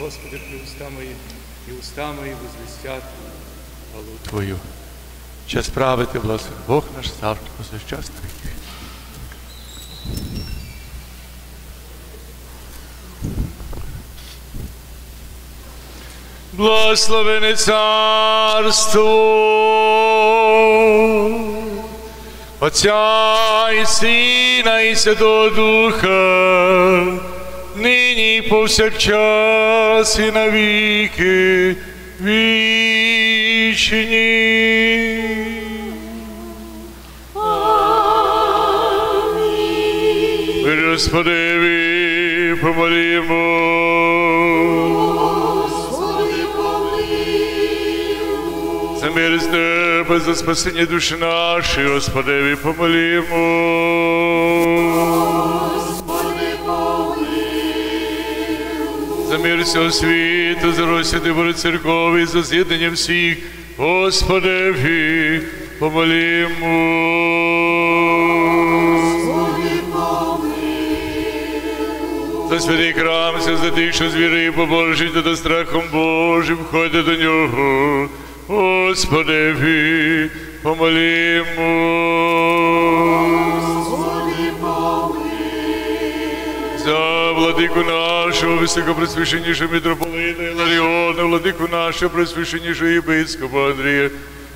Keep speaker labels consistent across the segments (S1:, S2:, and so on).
S1: Господи, Твої уста мої, і уста мої возвістять хвалу Твою. Час правити, власне, Бог наш завжди, на віки. Благословене царство Отця і Сина і Святого Духа, нині і повсякчас і навіки вічні. Господеві помолімо. За мир з неба, за спасення душі нашої, Господеві помолімо. За мир всього світу, за розсяди Божої церкові, за з'єднання всіх, Господеві помолімо. За святий храм, все за тих, що з віри побожить, та страхом Божим входить до нього. Господеві, помолімо. За владику нашого, високопресвященнішого митрополита Іларіона, владику нашого пресвященнішого єпископа Андрія,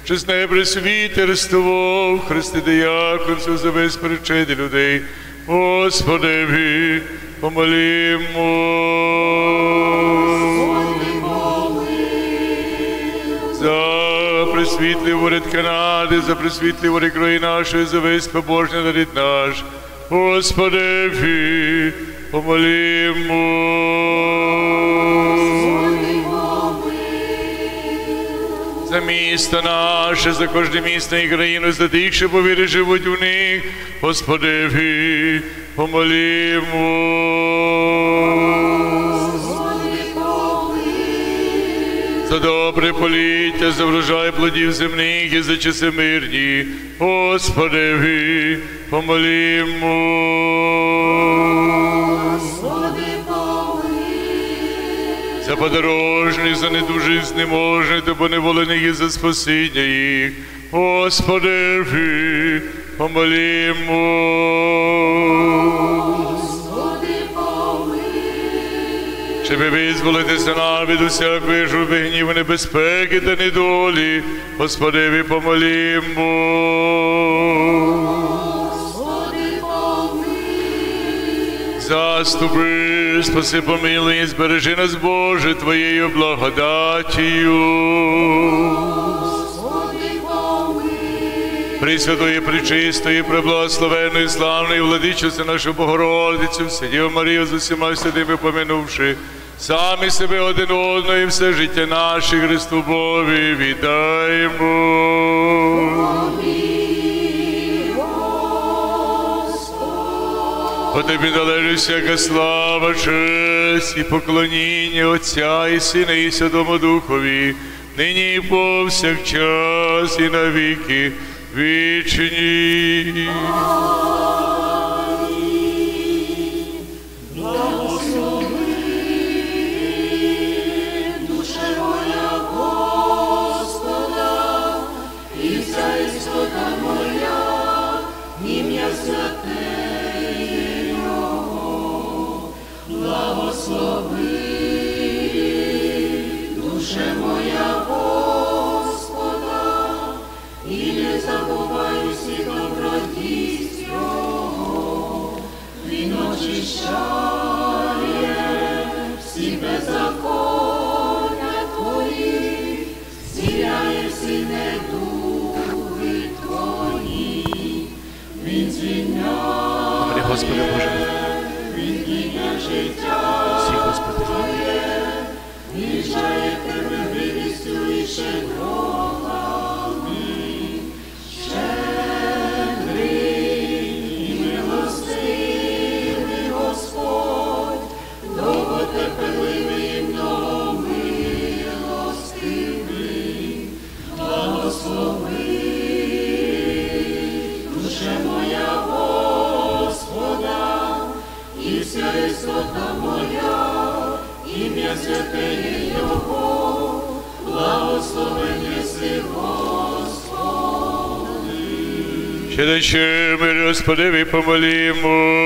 S1: чесне пресвітерство, Христи Дияконство, за весь перечеди людей, Господеві, помолімо. За присвітлий ворот Канади, за присвітлий ворот краї нашої, за весь побожний нарід наш, Господеві, помолімо. За місто наше, за кожне місто і країну, за тих, що повіри живуть у них, Господи, помолімо. За добре поліття, за врожай плодів земних і за часи мирні, Господеві, помолімо. За подорожних, за недужих, знеможних та поневолених і за спасіння їх, Господеві, помолімо. Щоб визволитися нам від усякої журби, гніву, небезпеки та недолі, Господеві помолімо. Заступи, спаси, помилуй, і збережи нас, Боже, Твоєю благодатію. Пресвятої, пречистої, преблагословенної, славної владичиці нашу Богородицю, Діву Марію з усіма святими поминувши, самі себе один одного і все життя наше Христу Бові віддаємо. Бо тобі належить всяка слава, честь і поклоніння Отця і Сина, і Святому Духові, нині і повсякчас, і навіки вічні.
S2: Благослови, душе моя Господа, і не забувай усіх добродійств Його, Він очищає всі беззаконня Твої, зціляє всі недуги Твої, Він звільняє,
S1: Господи Боже,
S2: Він діє життя
S1: всіх Господи.
S2: Твоє, віжає висота моя, ім'я святе Його, благословення
S1: си Господи.
S2: Ще дачи ми Господеві помолімо.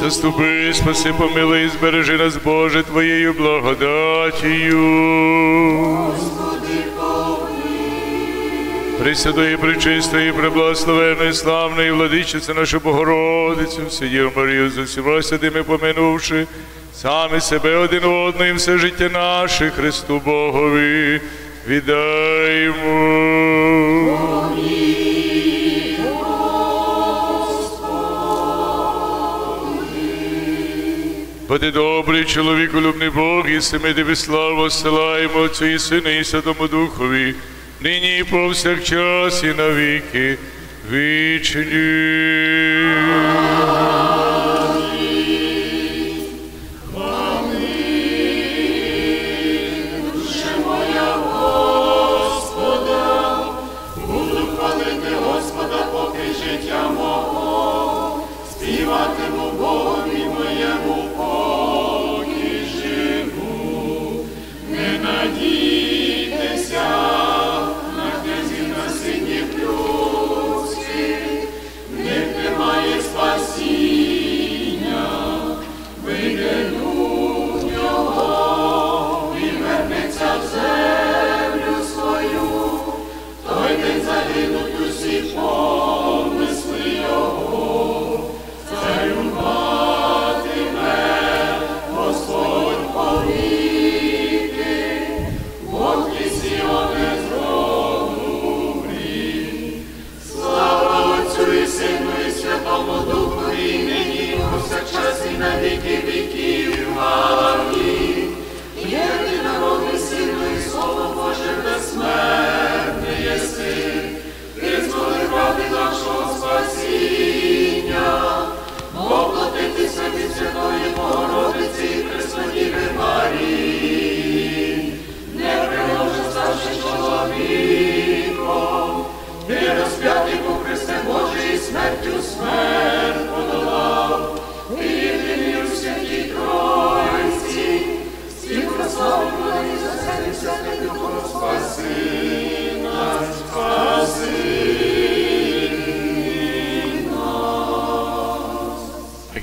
S2: Заступи, спаси, помилуй, збережи нас, Боже, Твоєю благодатію.
S1: Господи.
S2: Пресвятої, пречистої, преблагословенної, славної владичиці нашу Богородицю, Сидів Марію з усіма святими поминувши, самі себе один і все життя наше Христу Богові віддаймо. Буде добрий чоловіку, любний Бог, і семи тобі славу посилаємо Отцю і Сину і Святому Духові, нині і повсякчас і навіки вічні.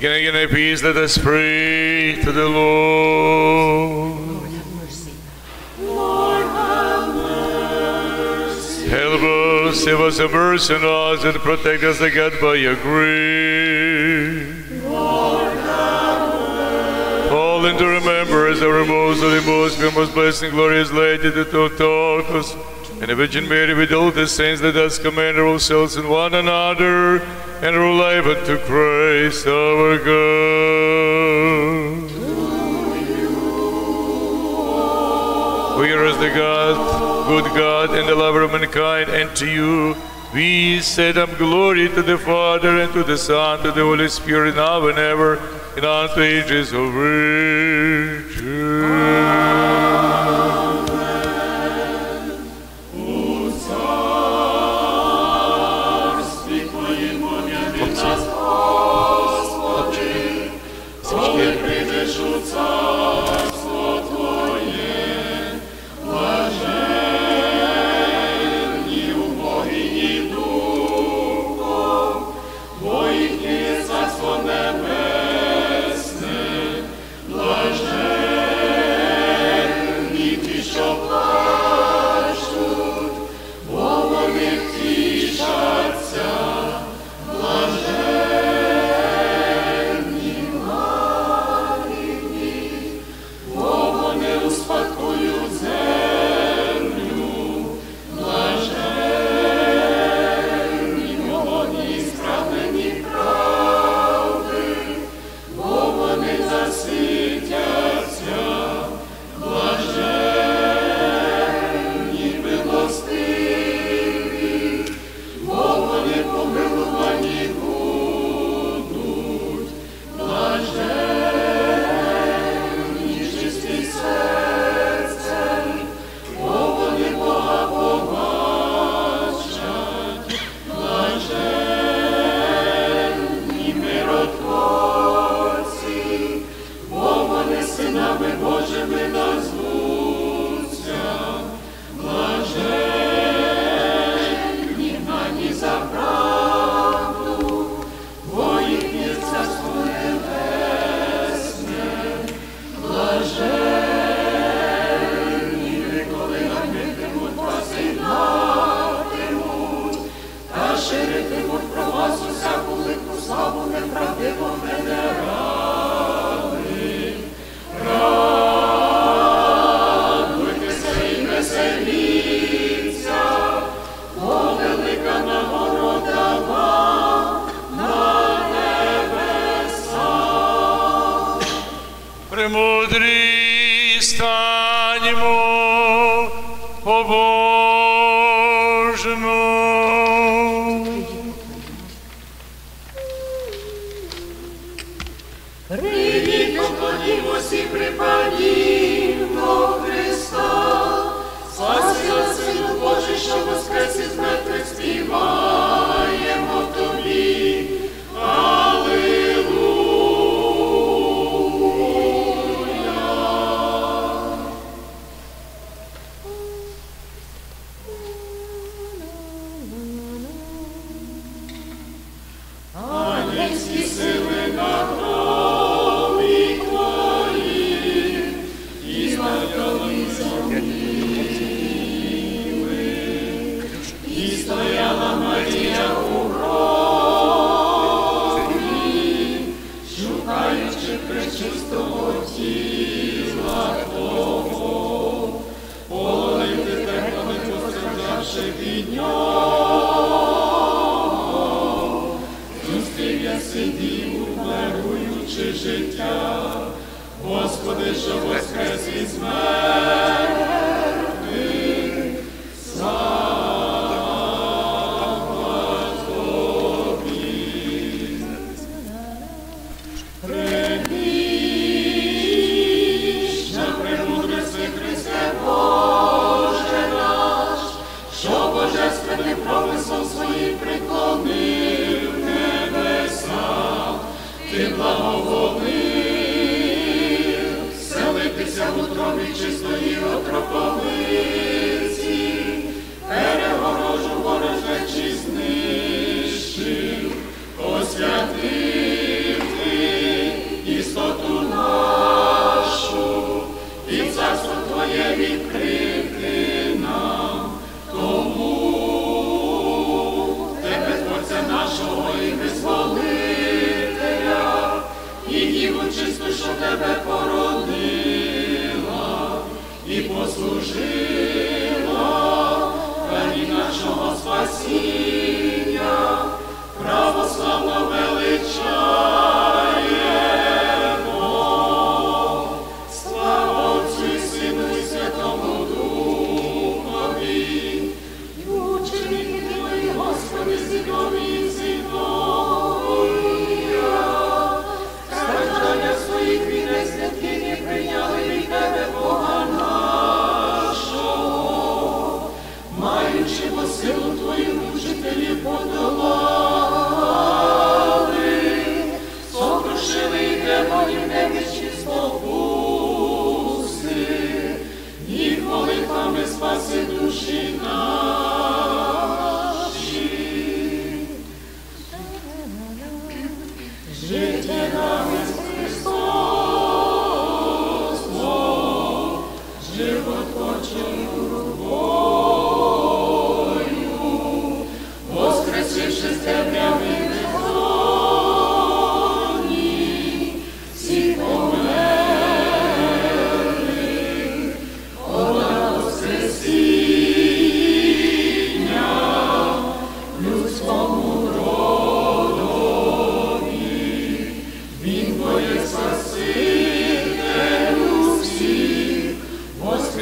S2: Again, again, in peace, let us pray to the Lord.
S1: Lord have mercy. Lord have mercy.
S2: Help us, save us, have mercy on us, and protect us again by your grace.
S1: Lord have mercy.
S2: All into remembrance most holy, most pure, most blessed and glorious Lady, thou taught us, and the Virgin Mary with all the saints, let us commend ourselves and one another, and our life unto Christ our God. We are as the God, good God, and the lover of mankind, and to you we set up glory to the Father, and to the Son, to the Holy Spirit, now and ever, in all ages of ages.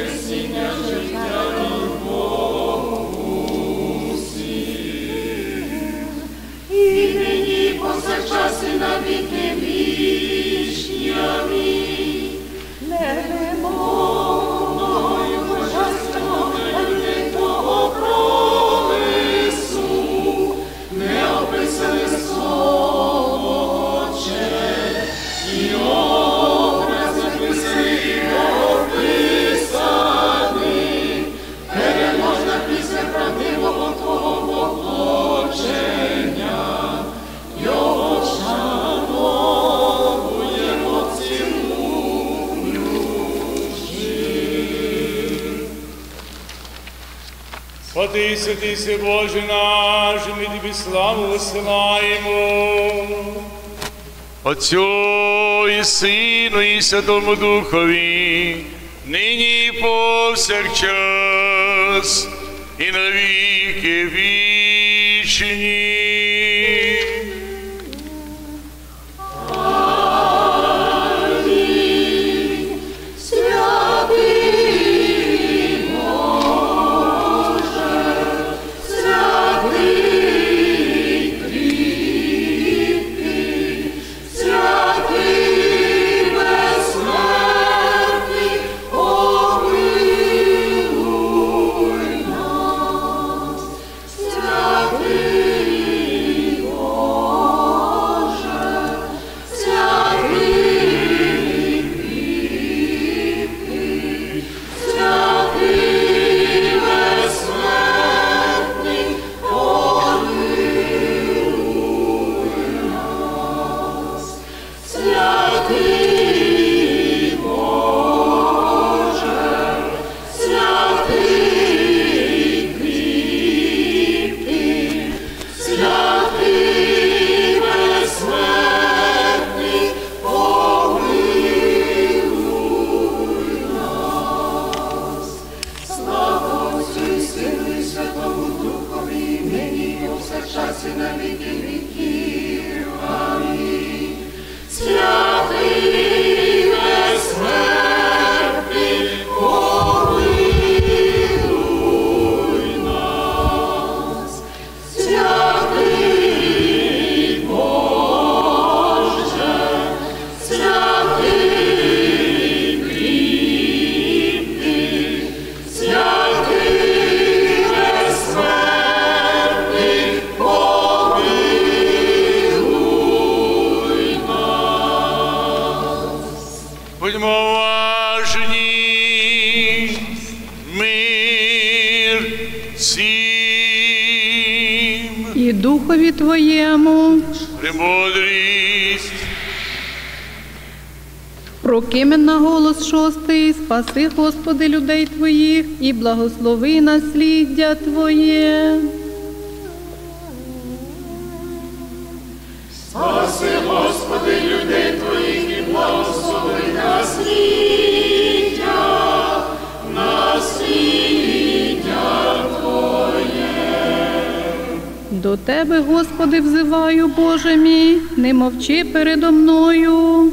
S2: Senhor.
S1: Святий, святий, си Боже наш, ми тобі славу висилаємо. Отцю і Сину, і Святому Духові, нині і повсякчас, і навіки вічні.
S3: Господи, людей Твоїх і благослови насліддя Твоє.
S2: Спаси, Господи, людей Твоїх і благослови насліддя, насліддя
S3: До Тебе, Господи, взиваю, Боже мій, не мовчи передо мною.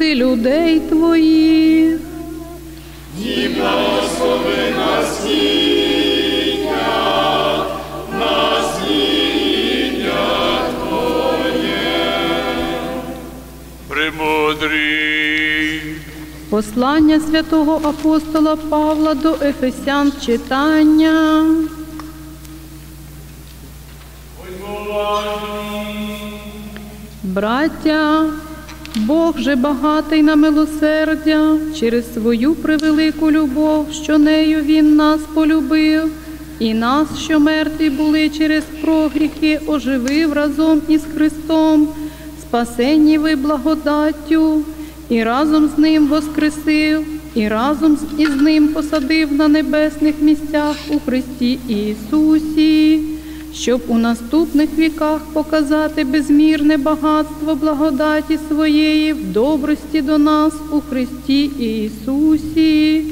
S2: Господи, людей Твоїх. І благослови насліддя, насліддя Твоє.
S1: Премудрість.
S3: Послання святого апостола Павла до Ефесян читання. Браття, Бог же багатий на милосердя через свою превелику любов, що нею Він нас полюбив, і нас, що мертві були через прогріхи, оживив разом із Христом, спасенні ви благодаттю, і разом з Ним воскресив, і разом із Ним посадив на небесних місцях у Христі Ісусі щоб у наступних віках показати безмірне багатство благодаті своєї в добрості до нас у Христі Ісусі,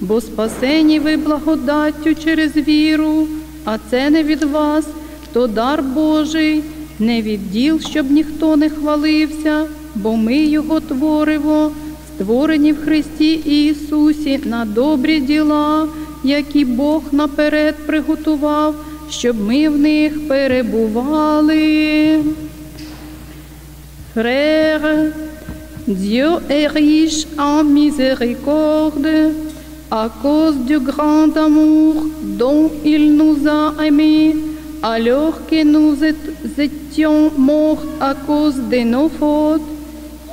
S3: бо спасені ви благодаттю через віру, а це не від вас, то дар Божий, не від діл, щоб ніхто не хвалився, бо ми Його творимо, створені в Христі Ісусі на добрі діла, які Бог наперед приготував, щоб ми в них перебували. Frères, Dieu est riche en miséricorde à cause du grand amour dont il nous a aimés alors que nous ét- étions morts à cause de nos fautes.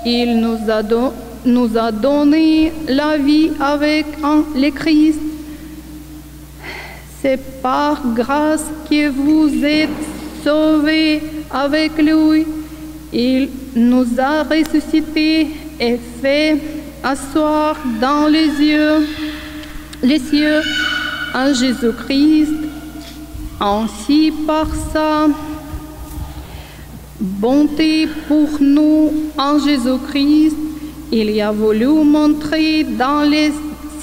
S3: Il nous a, don- nous a donné la vie avec en le Christ. c'est par grâce que vous êtes sauvés avec lui. Il nous a ressuscités et fait asseoir dans les yeux, les cieux en Jésus-Christ. Ainsi, par sa bonté pour nous en Jésus-Christ, il a voulu montrer dans les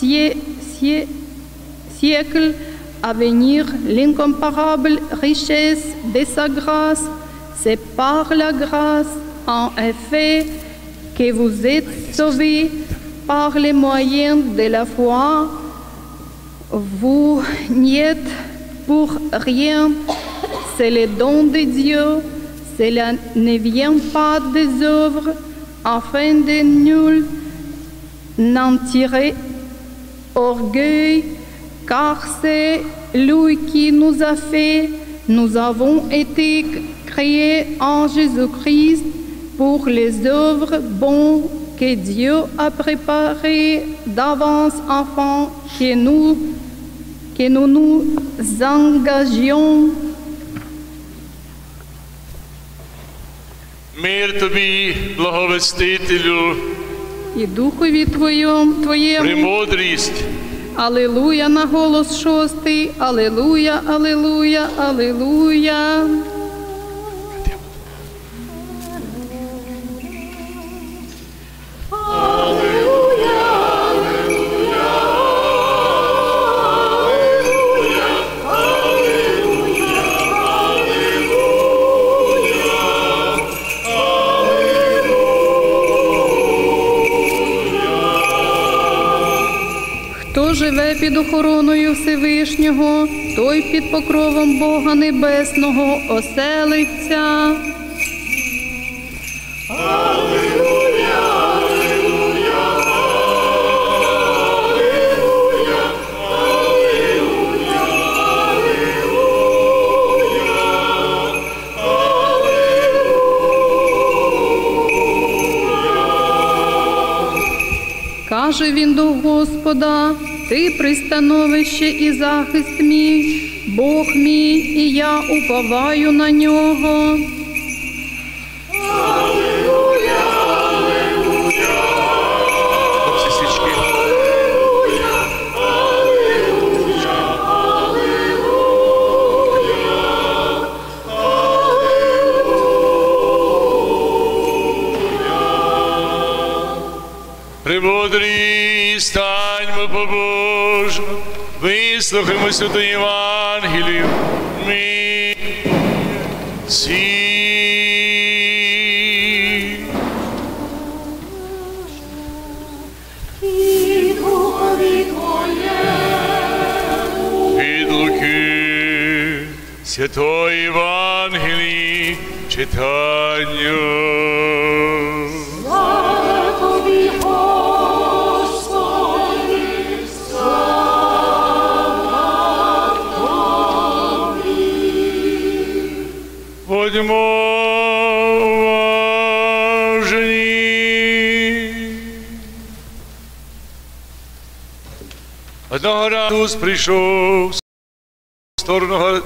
S3: siè- siè- siècles à venir l'incomparable richesse de sa grâce. C'est par la grâce, en effet, que vous êtes sauvés par les moyens de la foi. Vous n'y êtes pour rien, c'est le don de Dieu. Cela ne vient pas des œuvres, afin de nul n'en tirer orgueil, car c'est lui qui nous a fait. Nous avons été créés en Jésus-Christ pour les œuvres bonnes que Dieu a préparées d'avance afin que nous, que nous nous engagions
S1: Мир тобі, благовестителю,
S3: і Духові Твоєму, Твоєму.
S1: премудрість.
S3: Алилуя на голос шостий. Алилуя, алилуя, алилуя. живе під охороною Всевишнього, той під покровом Бога Небесного оселиться. Каже він до Господа, ти пристановище і захист мій, Бог мій, і я уповаю на нього.
S1: Вислухаймо святу Євангелію. Ми Будьмо уважні. Одного разу прийшов в сторону Га-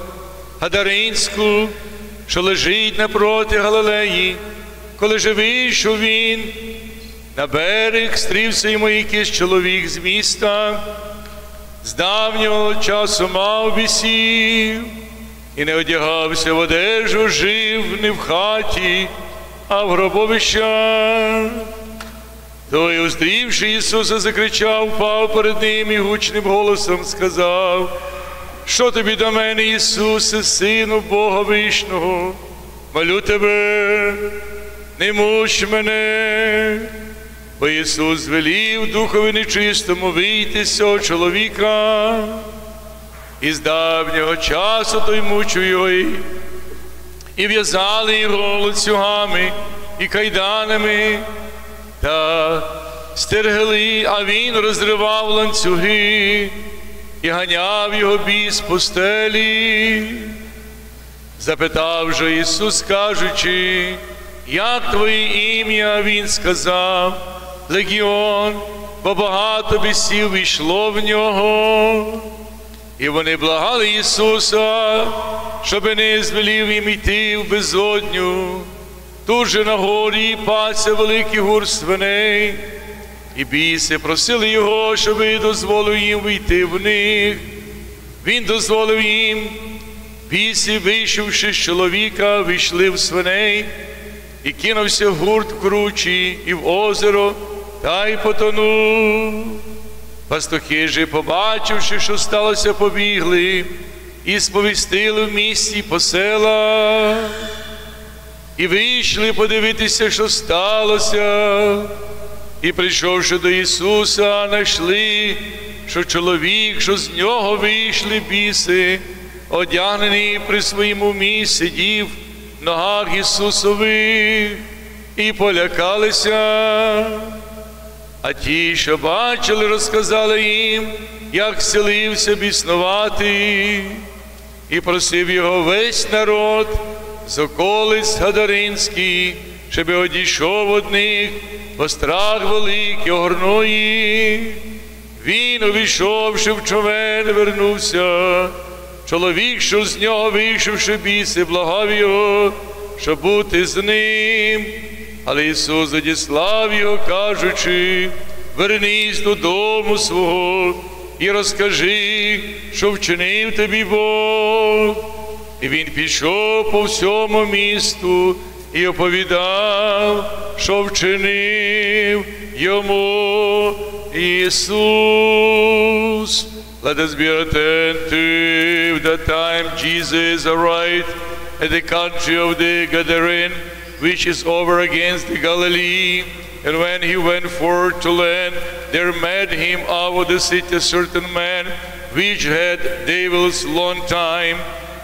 S1: Гадаринську, що лежить напроти Галилеї. Коли же вийшов він, на берег стрівся йому якийсь чоловік з міста, з давнього часу мав бісів, і не одягався в одежу, жив не в хаті, а в гробовищах. Той, уздрівши Ісуса, закричав, впав перед ним і гучним голосом сказав, що тобі до мене, Ісусе, Сину Бога вишного, молю тебе, не муч мене, бо Ісус звелів духові нечистому вийти з цього чоловіка. І з давнього часу той мучив його, і- в'язали його ланцюгами і кайданами, та стергли, а він розривав ланцюги і ганяв його біс по стелі. Запитав же Ісус, кажучи, як твоє ім'я, Він сказав, Легіон, бо багато бісів війшло в нього. І вони благали Ісуса, щоби не звелів їм йти в безодню. Тут же на горі пася великий гур свиней, і біси просили його, щоби дозволив їм вийти в них. Він дозволив їм, біси, вийшовши з чоловіка, війшли в свиней, і кинувся гурт в кручі і в озеро, та й потонув. Пастухи же, побачивши, що сталося, побігли і сповістили в місті по селах. І вийшли подивитися, що сталося. І прийшовши до Ісуса, знайшли, що чоловік, що з нього вийшли біси, одягнений при своєму умі, сидів в ногах Ісусових, і полякалися. А ті, що бачили, розказали їм, як селився біснувати, і просив його весь народ з околиць Гадаринських, щоб одійшов од них, бо страх великий огорної. Він, увійшовши в човен, вернувся. Чоловік, що з нього вийшовши біси, благав його, щоб бути з ним. Але Ісус одіслав його, кажучи, вернись додому свого і розкажи, що вчинив тобі Бог. І він пішов по всьому місту і оповідав, що вчинив йому Ісус. Let us be attentive the time Jesus arrived at the country of the Gadarene, which is over against the Galilee. And when he went forth to land, there met him out of the city a certain man which had devils long time,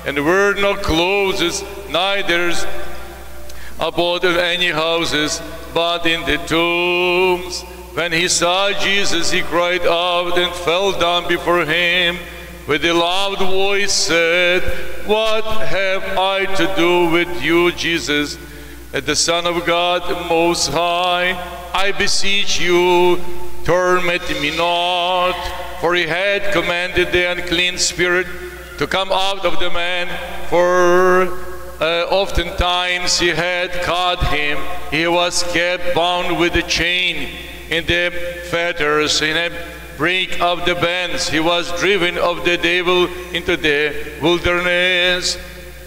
S1: and were not clothes, neither abode in any houses, but in the tombs. When he saw Jesus, he cried out and fell down before him. With a loud voice said, What have I to do with you, Jesus, the Son of God Most High? I beseech you, torment me not. For he had commanded the unclean spirit to come out of the man, for uh, oftentimes he had caught him. He was kept bound with a chain in the fetters, in a break of the bands. He was driven of the devil into the wilderness.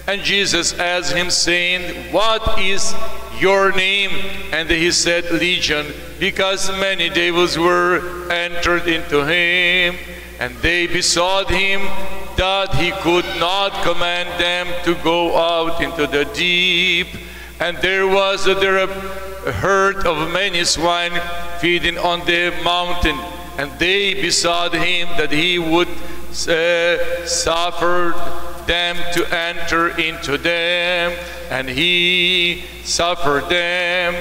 S1: And Jesus asked him, saying, What is your name? And he said, Legion, because many devils were entered into him. And they besought him that he could not command them to go out into the deep. And there was there a herd of many swine feeding on the mountain. And they besought him that he would uh, suffer them to enter into them, and he suffered them.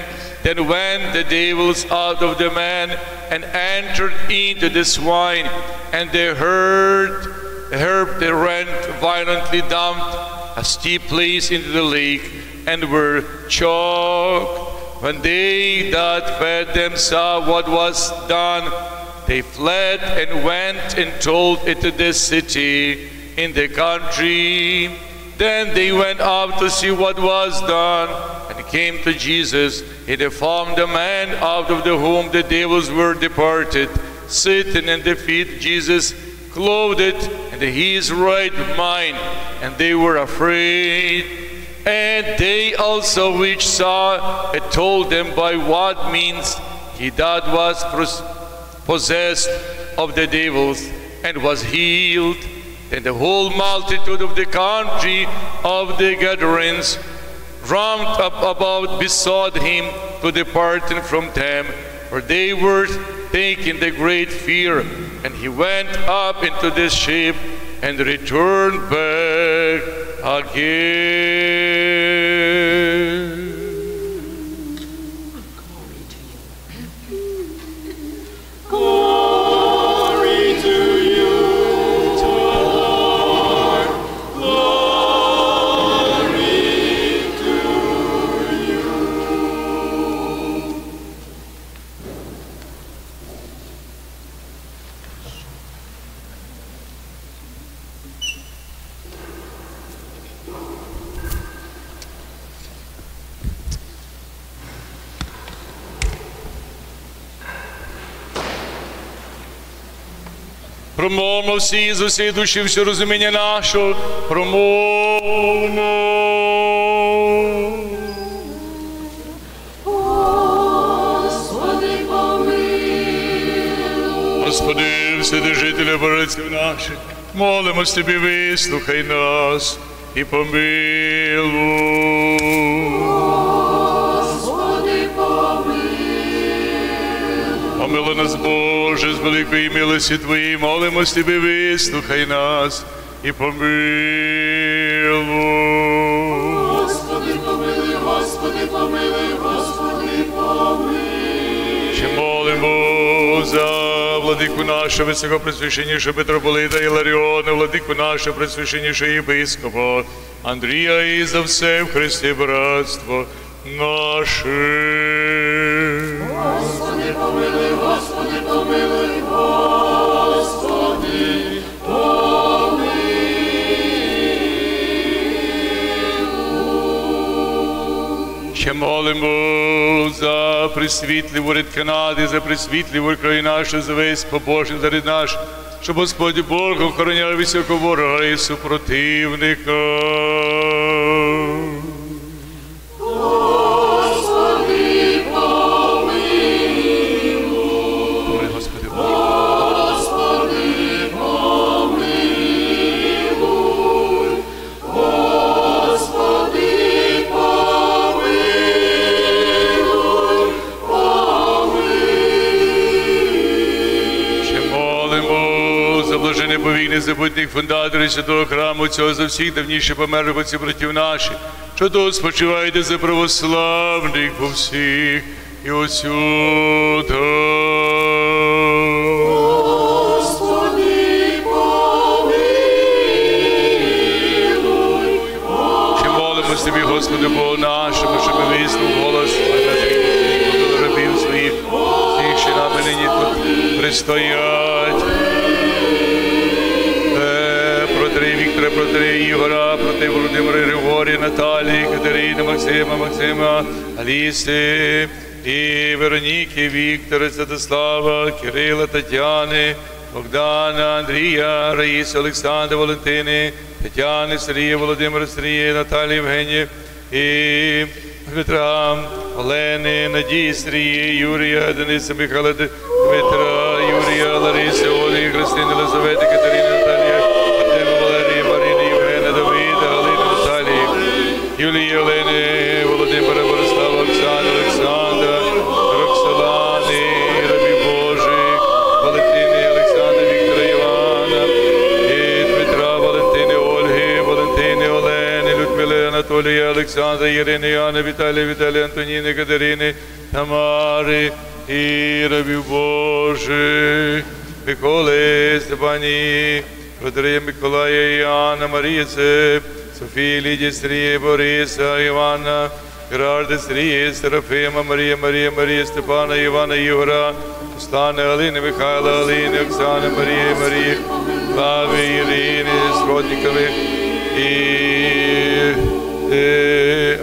S1: Then went the devils out of the man and entered into the swine, and they heard, the herd they ran violently down a steep place into the lake, and were choked. When they that fed them saw what was done, they fled and went and told it to the city in the country. Then they went up to see what was done and came to Jesus. He found a man out of the whom the devils were departed, sitting at the feet Jesus, clothed in his right mind. And they were afraid. And they also which saw it told them by what means he that was possessed of the devils and was healed. And the whole multitude of the country of the Gadarenes round up about besought him to depart from them, for they were taken the great fear. And he went up into the ship and returned back again. Промовмо всі з усієї душі, всі розуміння нашого, промовмо.
S2: Господи, помилуй.
S1: Господи, вседержителя борців наших, молимось Тобі, вислухай нас і помилуй.
S2: Помилуй
S1: нас, Боже, з великої милості Твоєї, молимось Тобі, вислухай нас і помилуй.
S2: Господи, помилуй, Господи, помилуй, Господи, помилуй.
S1: Ще молимо за владику нашого високопресвященнішого митрополита Іларіона, владику нашого пресвященнішого єпископа Андрія і за все в Христі братство наше.
S2: Господи, помилуй, Господи, помилуй, Господи,
S1: Ще молимо за присвітлі воріт Канади, за присвітлі воріт краї нашої, за весь побожний заряд наш, щоб Господь Бог охороняв високо ворога і супротивника.
S2: Господи, помилуй,
S1: Ой, Господи,
S2: Господи, помилуй, Господи, помилуй, помилуй.
S1: Молимо за блажене повійне фундаторів святого храму цього за всіх давніше померлих отців братів наших, що тут спочиваєте за православних по всіх і усюди.
S2: Господи, помилуй,
S1: Ще молимось тобі, Господи, Богу нашому, щоб вислух голос Твій рабів своїх, стоять. Е, Проти Ігора, проти Володимира Григорія, Наталії, Катерини, Максима, Максима, Аліси і Вероніки, Віктора, Святослава, Кирила, Тетяни, Богдана, Андрія, Раїси, Олександра, Валентини, Тетяни, Сергія, Володимира, Сергія, Наталії, Євгенія і Дмитра, Олени, Надії, Сергії, Юрія, Дениса, Михайла, Дмитра, Юрія, Лариси, Олі, Христини, Елизавети, Катерини, Юлії, Олени, Володимира, Борислава, Оксани, Олександра, Роксолани, Рабі Божих, Валентини, Олександра, Віктора, Івана, і Дмитра, Валентини, Ольги, Валентини, Олени, Людмили, Анатолія, Олександра, Ірини, Яни, Віталія, Віталія, Антоніни, Катерини, Тамари і рабів Божих, Миколи, Степані, Протерія Миколая, Іоанна, Марія, Цеп, Софії, Лідії, Бориса, Івана, Герарди, Стрії, Серафима, Марія, Марія, Марія, Степана, Івана, Ігора, Руслани, Алини, Михайла, Алини, Оксани, Марії, Марії, Слави, Ірини, Сродникови і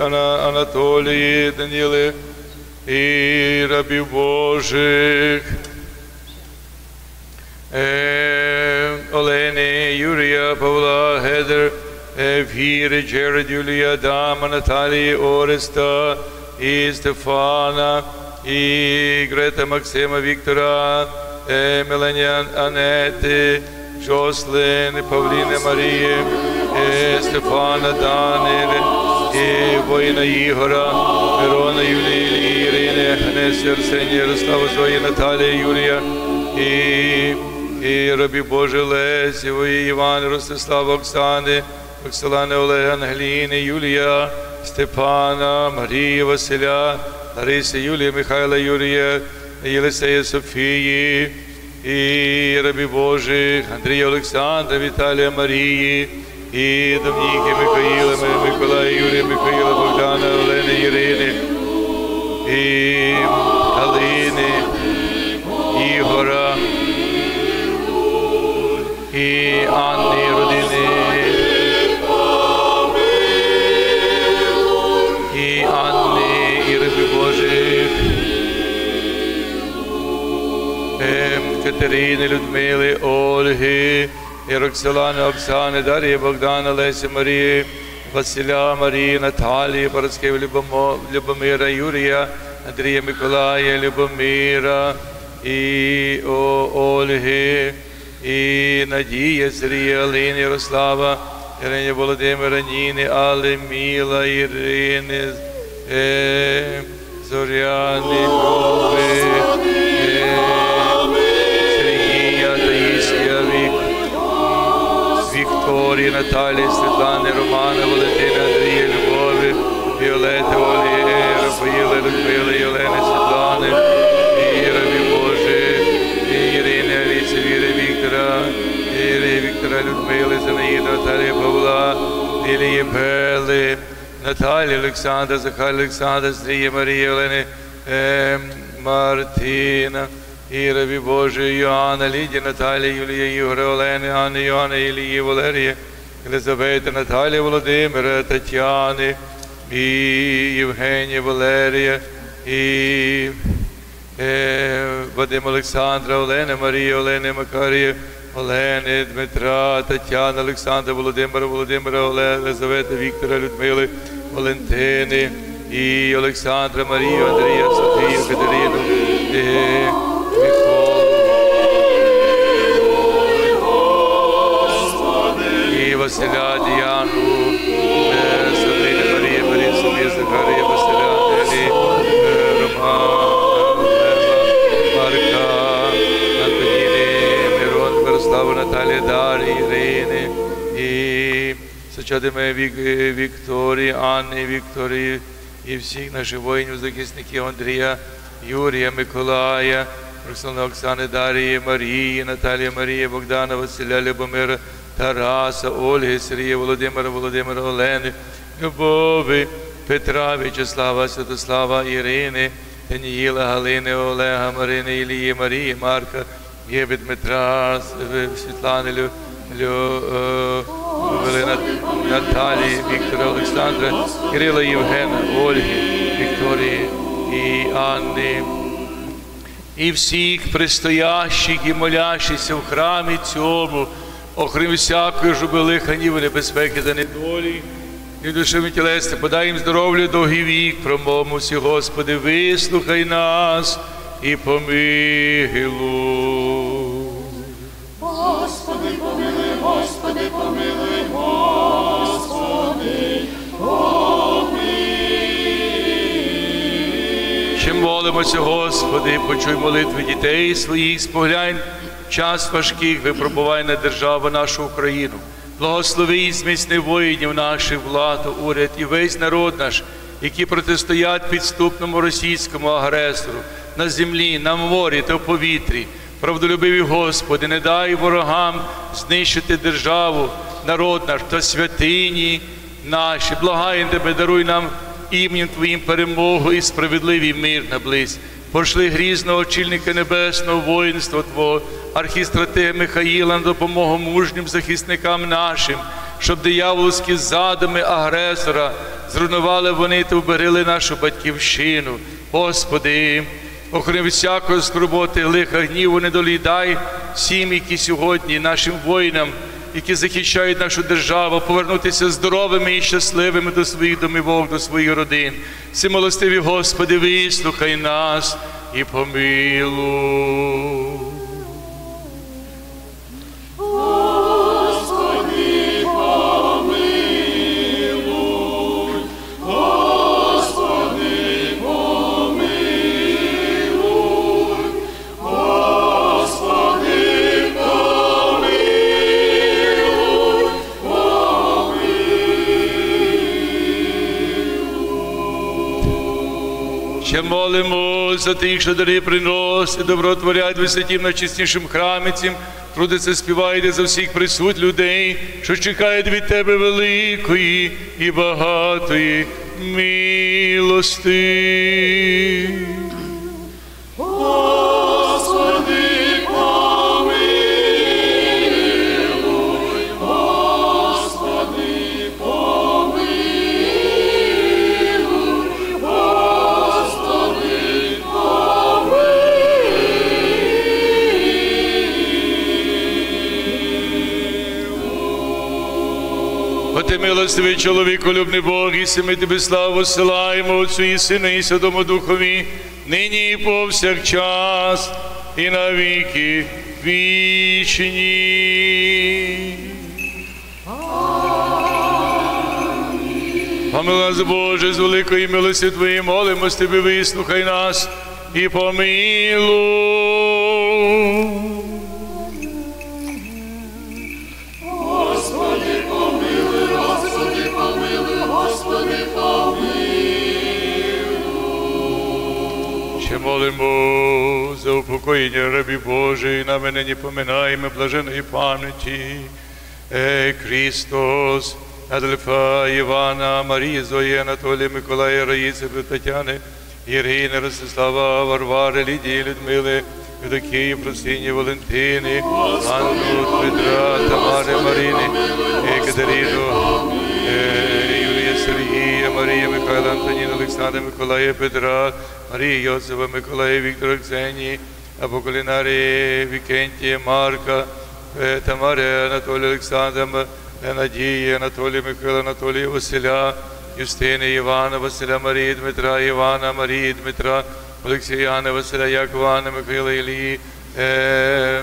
S1: Ана, Анатолії, Даніли і рабів Божих. Олени, Юрія, Павла, Гедер, Джеред, Юлія, Дама, Наталії, Ореста, і Стефана, і Грета, Максима, Віктора, е, Меланія, Анети, Жослин, Павліни, Марії, е, Стефана, Даниле, і воїна Ігора, Мирона, Юлії, Ірини, Гнесі, Арсенія, Ярослава, Зої, Наталія, Юлія, і, і рабі Боже Лесі, Іван, Ростислава, Оксани, Оксалани, Олега, Ангеліни, Юлія, Степана, Марії, Василя, Лариси, Юлія, Михайла, Юрія, Єлисея, Софії, і рабі Божих, Андрія Олександра, Віталія, Марії, і Домніки, Михаїла, Миколая, Юрія, Михаїла, Богдана, Олени, Ірини, і Галини, Ігора, і Анни, Катерини, Людмили, Ольги, і Оксани, Дар'ї, Богдана, Лесі, Марії, Василя, Марії, Наталії, Параскева, Любомира, Юрія, Андрія Миколая, Любомира, і о, Ольги, і Надія, Сергія, Алини, Ярослава, Ірині Володимира, Ніни, Али, Міла, Ірини, е, Зоряни, Льови, Вікторії, Наталії, Світлани, Романа, Валентини, Андрія, Любові, Віолети, Олі, Рафаїла, Людмили, Єлени, Світлани, Іра, Божі, Ірини, Аліці, Віри, Віктора, Іри, Віктора, Людмили, Зинаїда, Наталія, Павла, Лілії, Бели, Наталія, Олександра, Захар, Олександра, Стрія, Марія, Олени, Ем, Мартина, Ірові Боже, Йоанна, Лідія, Наталія, Юлія, Ігоря, Олени, Анни, Йоанна, Ілії, Валерія, Елизавета, Наталія, Володимира, Тетяни, і Євгенія, Валерія, і е, Вадим Олександра, Олена, Марія, Олени, Макарія, Олени, Дмитра, Тетяна, Олександра, Володимира, Володимира, Олега, Елизавета, Віктора, Людмили, Валентини, і Олександра, Марію, Андрія, Софію, Катерину, Миколу, і Василя, Діану, е, Садрина, Марія, Марія, Василя, Елі, Роман, Марка, Антоніни, Мирон, Мирослава, Наталія, Дар'ї, Ірини, і Сочадиме Вікторії, Анни, Вікторії, і всіх наших воїнів, захисників Андрія, Юрія, Миколая, Руслана Оксани, Дарії, Марії, Наталія, Марія, Богдана, Василя, Любомира, Тараса, Ольги, Сергія, Володимира, Володимира, Олени, Любови, Петра, В'ячеслава, Святослава, Ірини, Таніїла, Галини, Олега, Марини, Ілії, Марії, Марка, є від Дмитра, Світлани, е, Наталії, Віктора Олександра, Кирила Євгена, Ольги, Вікторії і Анни і всіх пристоящих і молящихся в храмі цьому, окрім всякої жуби лиха, ніби небезпеки та недолі. І душеві тілесне, подай їм здоров'я довгий вік, промовмуся, Господи, вислухай нас і помилуй. Молимося, Господи, почуй молитви дітей своїх, споглянь час важких, випробувай на державу нашу Україну. Благослови і зміцни воїнів наших, владу, уряд і весь народ наш, які протистоять підступному російському агресору на землі, на морі та в повітрі. Правдолюбиві Господи, не дай ворогам знищити державу, народ наш та святині наші. Благаємо Тебе, даруй нам ім'ям Твоїм перемогу і справедливий мир наблизь. Пошли грізного очільника небесного воїнства Твого, архістратега Михаїла на допомогу мужнім захисникам нашим, щоб дияволські задуми агресора зруйнували вони та вберегли нашу батьківщину. Господи, окрім всякої скорботи, лиха, гніву, недолі, дай всім, які сьогодні нашим воїнам які захищають нашу державу, повернутися здоровими і щасливими до своїх домівок, до своїх родин. Всі милостиві, Господи, вислухай нас і помилуй. Ще молимо за тих, що дари приносять, добротворяють в святім найчистішим храмі цим, трудиться, співайте за всіх присут людей, що чекають від Тебе великої і багатої милости. Оте милостивий чоловіку, любний Бог, і ми тобі славу силаємо Отцю і Сину, і Святому Духові, нині і повсякчас, і на віки вічні. Помилуй нас, Боже, з великої милості Твоєї молимось Тебе, вислухай нас і помилуй. Молимо за упокоєння рабі Божої, на мене не поминаємо блаженої пам'яті. Е, Христос, Адельфа, Івана, Марії, Зої, Анатолія, Миколая, Раїси, Тетяни, Ірини, Ростислава, Варвари, Лідії, Людмили, Юдокії, Просині, Валентини, Анну, Петра, Тамари, Марини, Екатерину, е, Юрія Сергія, Марія, Михайла, Антоніна, Олександра, Миколая, Петра, Марія, Йосифа, Миколая, Віктора, Ксенії, Апоколінарії, Вікентія, Марка, е, Тамари, Анатолія, Олександра, е, Надії, Анатолія, Михайла, Анатолія, Василя, Юстини, Івана, Василя, Марії, Дмитра, Івана, Марії, Дмитра, Олексія, Яна, Василя, Якова, Михайла, Ілії, е,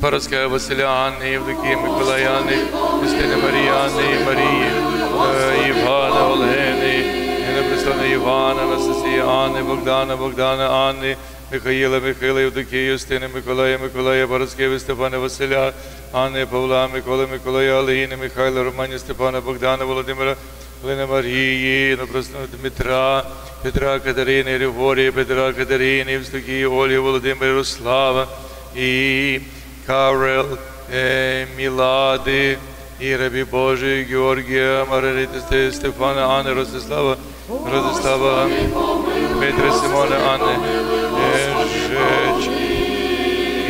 S1: Параскева Василя Анни, Євдокії Миколаяни, Христини Маріяни, Марії, е, Івана, Олени, Небеславна Івана, Анастасія Анни, Богдана, Богдана, Анни, Михаїла, Михайла, Євдокії, Юстини, Миколая, Миколая, Параскеви, Степана Василя, Анни, Павла, Миколи, Миколая, Аліни, Михайла, Романі, Степана, Богдана, Володимира, Лина Марії, Напросного Дмитра, Петра Катерини, Григорія, Петра Катерини, Евстокії, Ольги, Володимира, Ярослава, і Карел, е, Мілади, і Божий, Георгія, Маргарита, Стефана, Анни, Ростислава, Ростислава, Дмитра, Симона, Анни, е,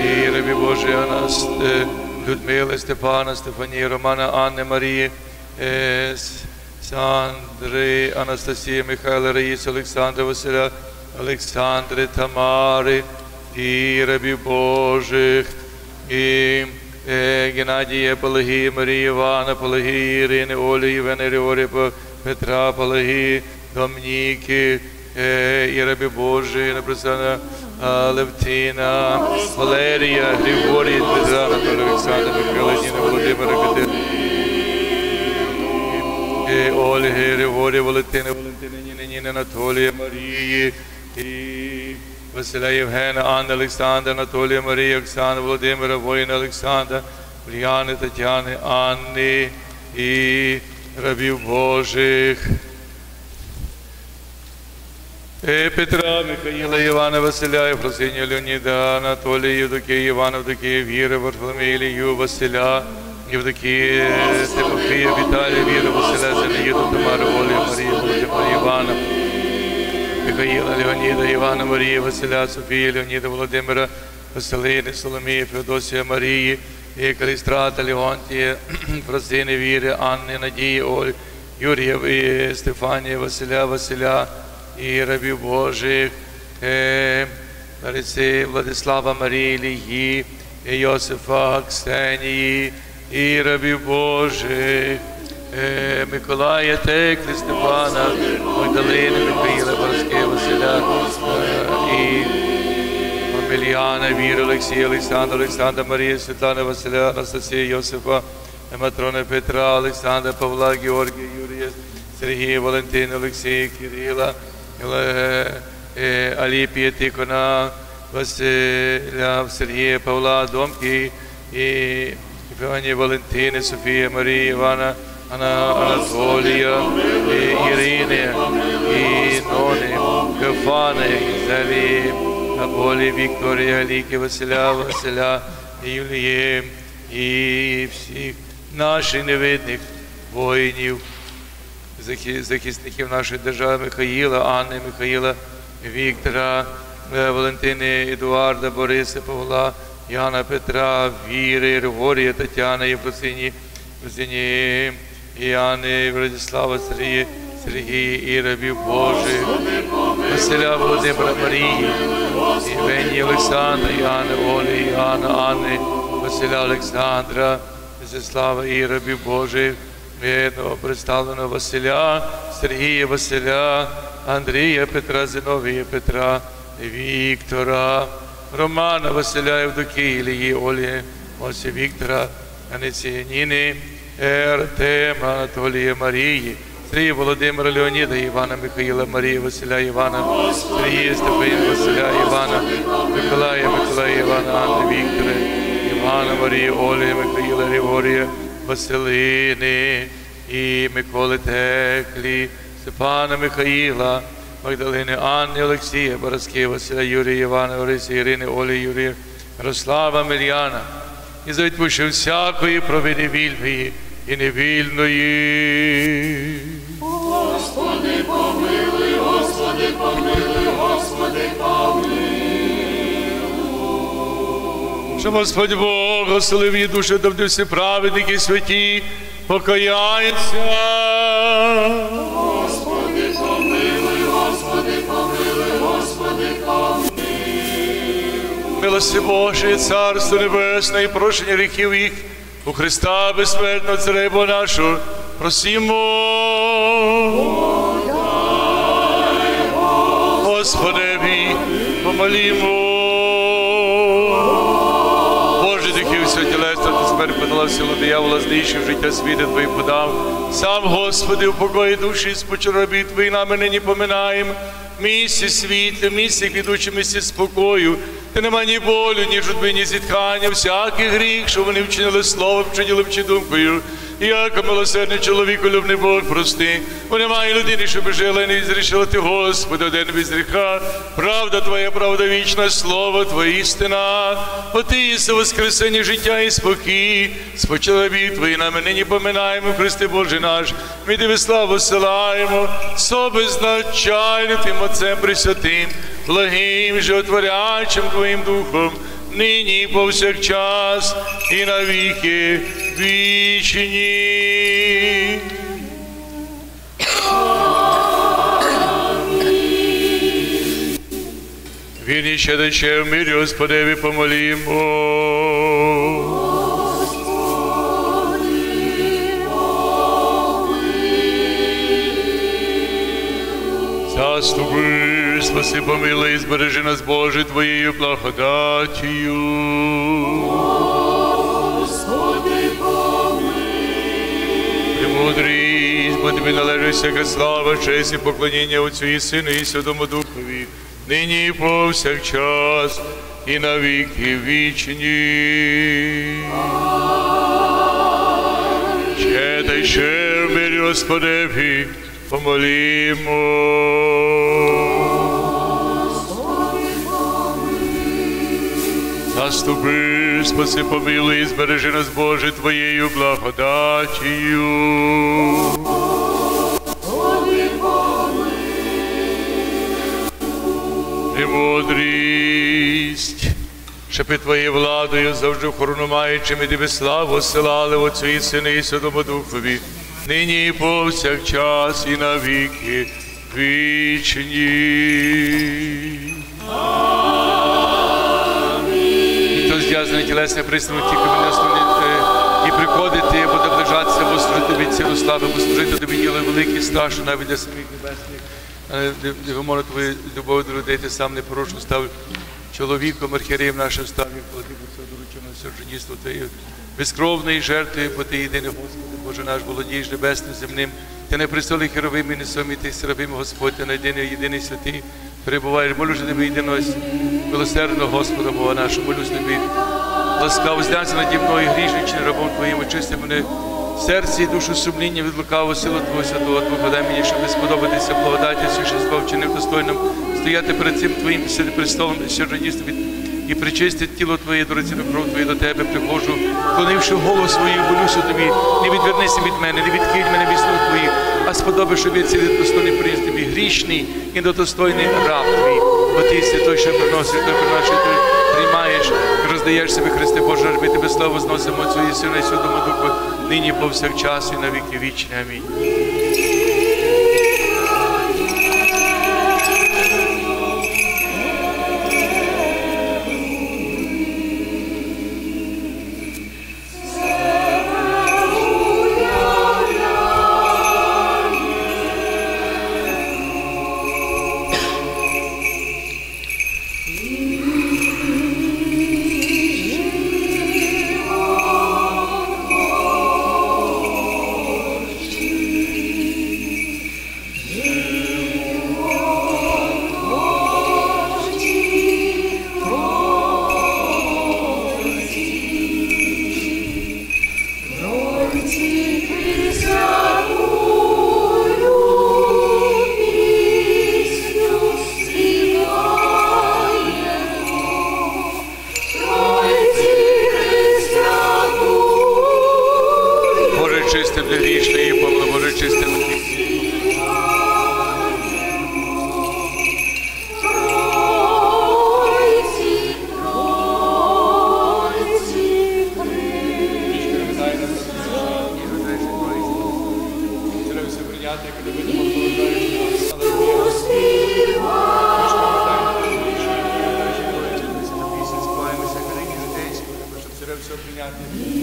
S1: і рабі Божий Анас, е, Людмили, Степана, Стефанії, Романа, Анни, Марії, е, Сандри, Анастасії, Михайла, Раїси, Олександра, Василя, Олександри, Тамари, і рабів Божих, і Геннадія, Пелагії, Марії, Івана, Пелагії, Ірини, Олі, Івани, Григорія, Петра, Пелагії, Домніки, е, і рабі Божі, Написана Левтина, Валерія, Григорій, Дмитра, Анатолія, Олександра, Михайла, Ніна, Володимира, Катерина, Ольги, Григорія, Валентини, Валентини, Ніни, Анатолія, Марії, і Василя Євгена, Анни, Олександра, Анатолія, Марії, Оксани, Володимира, воїна Олександра, Ульяни, Тетяни, Анни і рабів Божих. Е, Петра, Михаїла, Івана, Василя, Єфросинія, Леоніда, Анатолія, Євдокія, Івана, Вдокія, Віри, Варфоломія, Ілію, Василя, Євдокія, Тимофія, Віталія, Віра, Василя, Зеленіду, Тамара, Олія, Марія, Володимира, Івана, Михаїла, Леоніда, Івана, Марія, Василя, Софія, Леоніда, Володимира, Василини, Соломія, Феодосія, Марії, і Калістрата, Леонтія, Фросини, Віри, Анни, Надії, Оль, Юрія, і Стефанія, Василя, Василя, і рабів Божих, е, Лариси, Владислава, Марії, Лії, і Йосифа, Ксенії, і рабів Божих, е, Миколая, Текли, Степана, Магдалини, Михаїла, Борське, Василя, е, і Мамельяна, Віра, Олексія, Олександр, Олександра, Марія, Світлана, Василя, Анастасія, Йосифа, Матрона Петра, Олександра, Павла, Георгія, Юрія, Сергія, Валентина, Олексія, Кирила, Е, Тикона, Василя, Сергія, Павла, Домки, і Івані, Валентини, Софія, Марія, Івана, Ана, Анатолія, Ірини, і Нони, Кефани, Залі, Аболі, Вікторія, Ліки, Василя, Василя, Юлії, і всіх наших невидних воїнів, захисників нашої держави Михаїла, Анни, Михаїла, Віктора, е, Валентини, Едуарда, Бориса, Павла, Яна, Петра, Віри, Григорія, Тетяна, Євросині, Євросині, Іани, Владислава, Сергія, Сергія і рабів Божих, Василя Володимира Марії, Євгенії Олександра, Яни, Олі, Яна, Анни, Василя Олександра, Вячеслава і рабів Божих, Видного представленого Василя, Сергія Василя, Андрія Петра, Зиновія Петра, Віктора, Романа Василя, Евдокії, Ілії, Олі, Осі Віктора, Аниці Ніни, Артема, Анатолія Марії, Сергія Володимира Леоніда, Івана Михаїла, Марії, Василя Івана, Сергія Степана, Василя Івана, Миколая, Миколая Івана, Анни Віктора, Івана Марії, Олі, Михаїла, Григорія, Василини і Миколи Теклі, Степана Михаїла, Магдалини, Анни, Олексія, Боровський, Василя, Юрія, Івана, Орисі, Ірини, Олі, Юрія, Ярослава, Мир'яна. І за відпущу всякої провини вільної і невільної.
S2: Господи, помилуй, Господи, помилуй, Господи,
S1: Щоб Господь Бог оселив її душі, довді всі праведники святі, покаяються.
S2: Господи, помилуй, Господи, помилуй, Господи, помилуй.
S1: Милості Божої, Царство Небесне і прощення гріхів їх у Христа безсмертного Царя Бога нашого. Просімо. Господеві, помолімо. Боже, духів все тілесно, ти смерть подала силу диявола, знищив життя світа Твої подав. Сам, Господи, упокої душі, спочерабі Твої нами нині поминаємо. Місці світле, місці квітучі, місці спокою. Ти нема ні болю, ні жудби, ні зітхання, всякий гріх, що вони вчинили словом, вчинили чи думкою. Як милосердний чоловіку, любний Бог, прости, бо немає людини, щоб жила і не зрішила ти, Господи, один без гріха. Правда Твоя, правда вічна, слово Твоя істина. Бо Ти єси воскресення життя і спокій. Спочила вік Твої нами нині поминаємо, Христи Боже наш. Ми Тебе славу силаємо, собезначально Тим Отцем Пресвятим, благим, животворячим Твоїм Духом, нині повсякчас, і на віки вічні. Він ще дече в мирі, Господеві помолімо. Заступи, спаси, помилуй, збережи нас, Боже, Твоєю благодатію. Премудрість, бо тобі належить всяка слава, честь і поклоніння Отцю і Сину і Святому Духові, нині і повсякчас, і на віки вічні. Ще та ще в мирі Господеві, помолімо. Наступи, спаси, помилуй, і збережи нас, Боже, Твоєю благодатію. Премудрість, щепи Твоєю владою, завжди охорону маючи, ми тебе славу силали Отцю і Сину і Святому Духові, нині і повсякчас, і на віки вічні. Хто зв'язаний тілесне приснув, тільки мене основне і приходити, буде облежатися, бо служити від силу слави, бо служити тобі діло великі страшно, навіть для самих небесних. Але вимону твою любов до людей, ти сам не порошу став чоловіком, архієреєм нашим став, як плати все доручено сердженіство Твоє. Безкровної жертви, бо ти єдиний Господи, Боже наш, володієш небесним земним. Ти не престолі херовим і не сомі, ти серабим Господь, ти єдиний, єдиний святий. Перебуваєш, молюсь за тебе єдиного милосердного Господа Бога нашого, молюсь тобі. Ласкаво зняться наді мною грішничне рабом Твоїм, очисти мене серці і душу сумління від лукавого силу Твого Святого, дай мені, щоб не сподобатися благодаті, священства вчинив достойним, стояти перед цим Твоїм престолом сержаністом і причистити тіло Твоє, дорогоцінну кров Твою до Тебе приходжу, вклонивши голову свою, болюся Тобі, не відвернися від мене, не відкинь мене від слуг Твоїх, а я цілий достойний приніс Тобі грішний і недостойний раб Твій, бо Ти святой, що приносить, той приносить, той приймаєш, роздаєш себе, Христе Боже, ми Тебе славу зносимо Отцю і Сину і Святому Духу, нині повсякчас і на віки вічні. Амінь.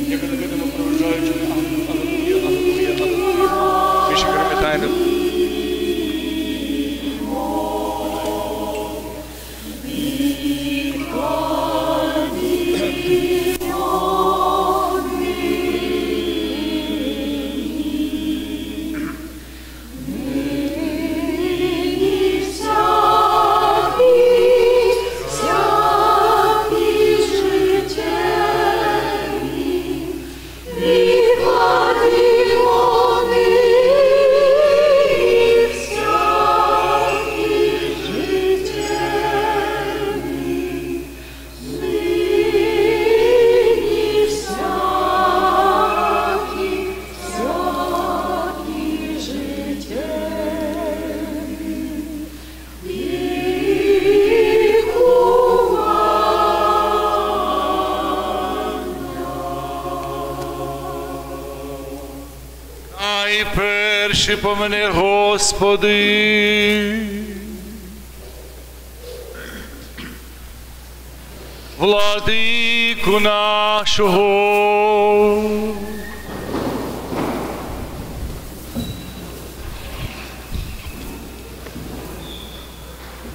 S1: Як не видимо проважаючи, але, але, але, але, але,
S2: Всякий
S1: Помине Господи. Владику нашого.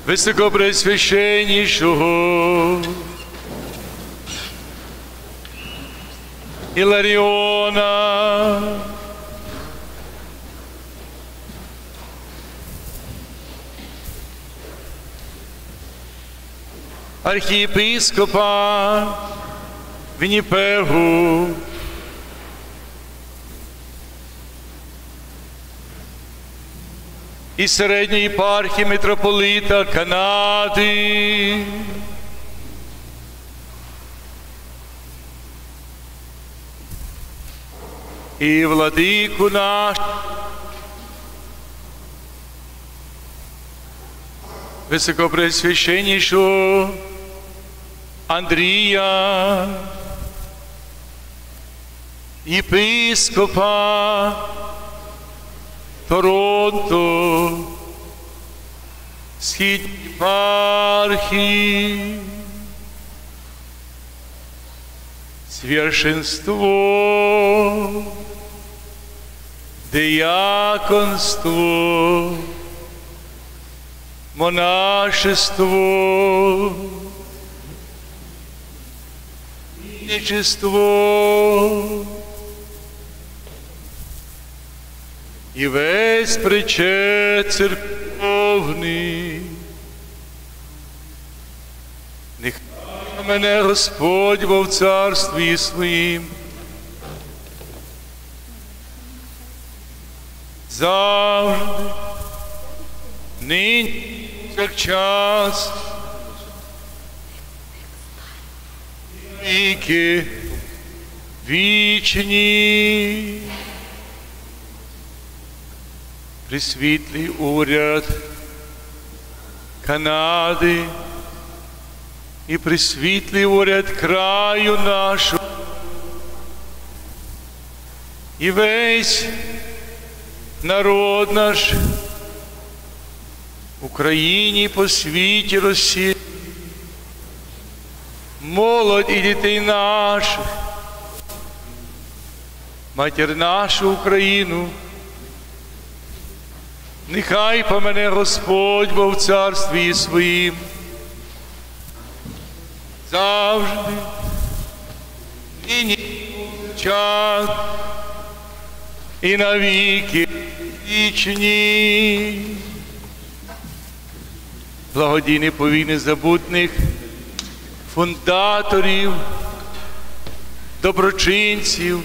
S1: Високопресвященнішого Іларіона, архієпископа Вінніпегу, і середньої єпархії митрополита Канади. І владику наш. Високопресвященнішого Андрія, єпископа Торонто, східні єпархії, священство, дияконство, монашество, нечество, і весь причет церковний. Нехай мене Господь во в царстві своїм. Завжди, нині, як час, віки вічні. Присвітлий уряд Канади і присвітлий уряд краю нашого. І весь народ наш в Україні по світі Росії, молодь і дітей наших, матір нашу Україну. Нехай помене Господь бо в царстві своїм. Завжди, нині час і навіки вічні. Благодійні повійни забутних фундаторів, доброчинців,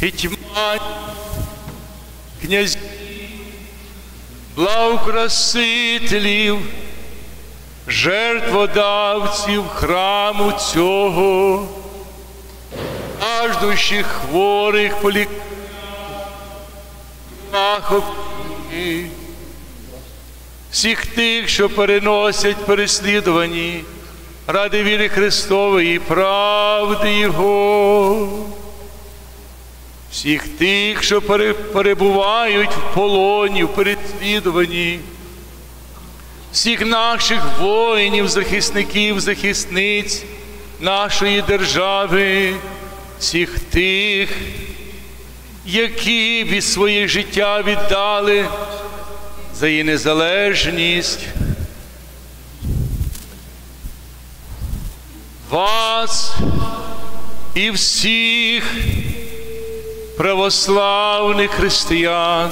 S1: гетьманів, князів благокрасителів, жертводавців храму цього, жаждущих хворих поліках, всіх тих, що переносять переслідувані ради віри Христової і правди Його всіх тих, що пере- перебувають в полоні, в переслідуванні, всіх наших воїнів, захисників, захисниць нашої держави, всіх тих, які від своїх життя віддали за її незалежність. Вас і всіх православних християн,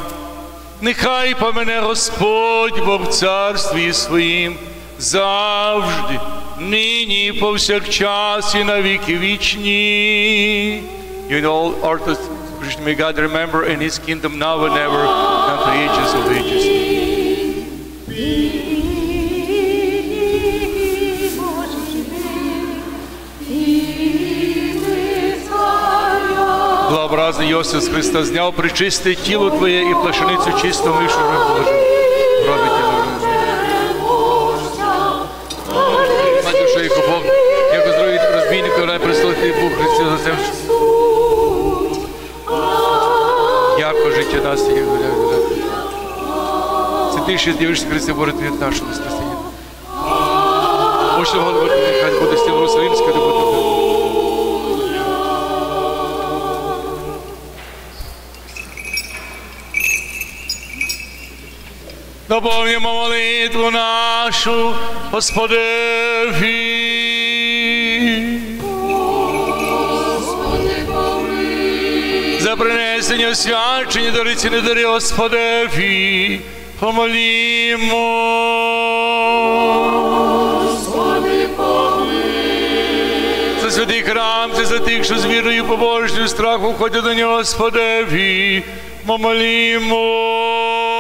S1: нехай помене Господь Бог в царстві своїм завжди, нині повсякчас і на віки вічні. You know, Orthodox Christian, may God remember in His kingdom now and ever, and to ages of ages. Благообразний Йосиф з Христа зняв причисте тіло Твоє і плашеницю чисто мишу Божу. Робить Мать і Бог, як оздоровить розбійника, рай престол Ти Бог Христі за. Яко же життя нас і Святий, що дивишся Христе Боже, Твій нашого Воскресіння. Мощно голову, Доповнимо молитву нашу, Господеві. За принесення освячення дариці не дари Господеві, помолімо. За святий храм, це за тих, що з вірою, побожністю, страху входять до нього, Господеві, помолімо.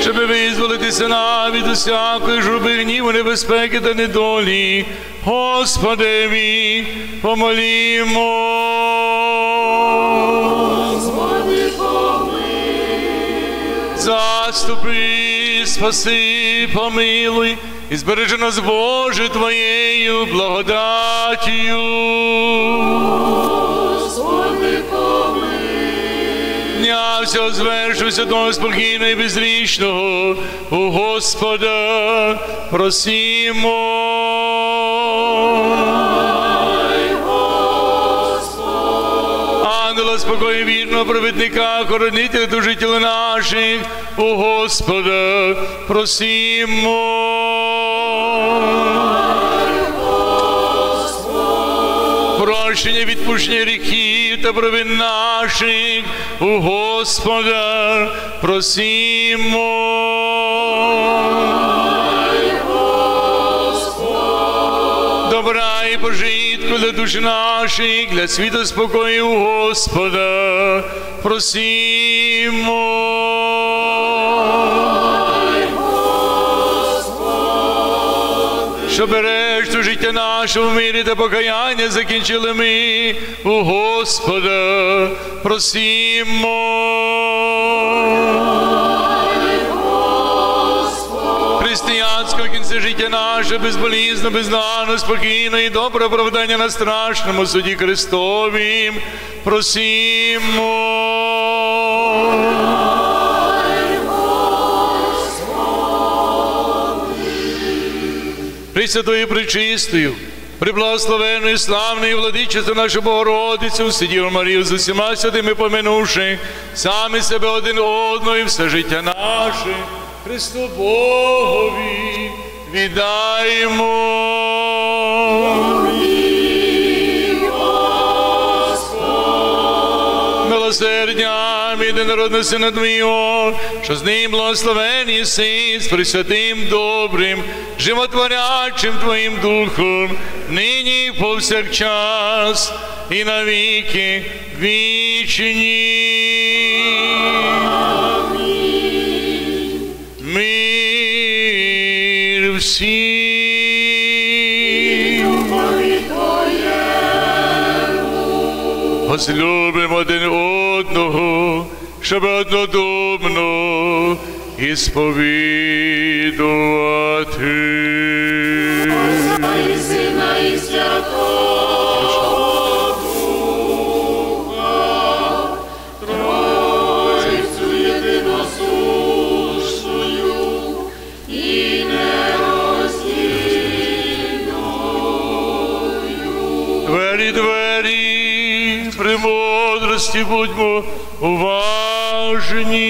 S1: Щоб визволитися на від усякої журби гніву, небезпеки та недолі, Господеві, помолімо. Заступи, спаси, помилуй, і збережи нас, Боже, Твоєю благодатію. Дня всього звершився того спокійного і безрічного у Господа просімо. Спокою вірного провідника, хоронителя дужителя наших у Господа просімо. Прощення, відпущення гріхів та провин наших у Господа просімо. Добра і пожитку для душі наших, для світу спокою у Господа просімо. Що береш до життя нашого в мирі та покаяння закінчили ми у Господа просімо. Християнського кінця життя наше безболізно, безнано, спокійно і добре оправдання на страшному суді Христовім просімо. Пресвятою пречистою, приблагословенною, славною владичицю нашу Богородицю, сидів Марію з усіма святими поминувши, самі себе один одного і все життя наше, Христу Богові віддаємо. Милосердям єдинородного Сина Твого, що з ним благословений си, з пресвятим добрим, животворячим Твоїм Духом, нині і повсякчас, і навіки вічні. Мир всім. Возлюбимо один одного, щоб однодумно і сповідувати.
S2: І Сина, і Святого Духа, Тройцю єдиносушною і нероздільною.
S1: Двері, двері, премудрості будьмо уважні.
S2: Єдиного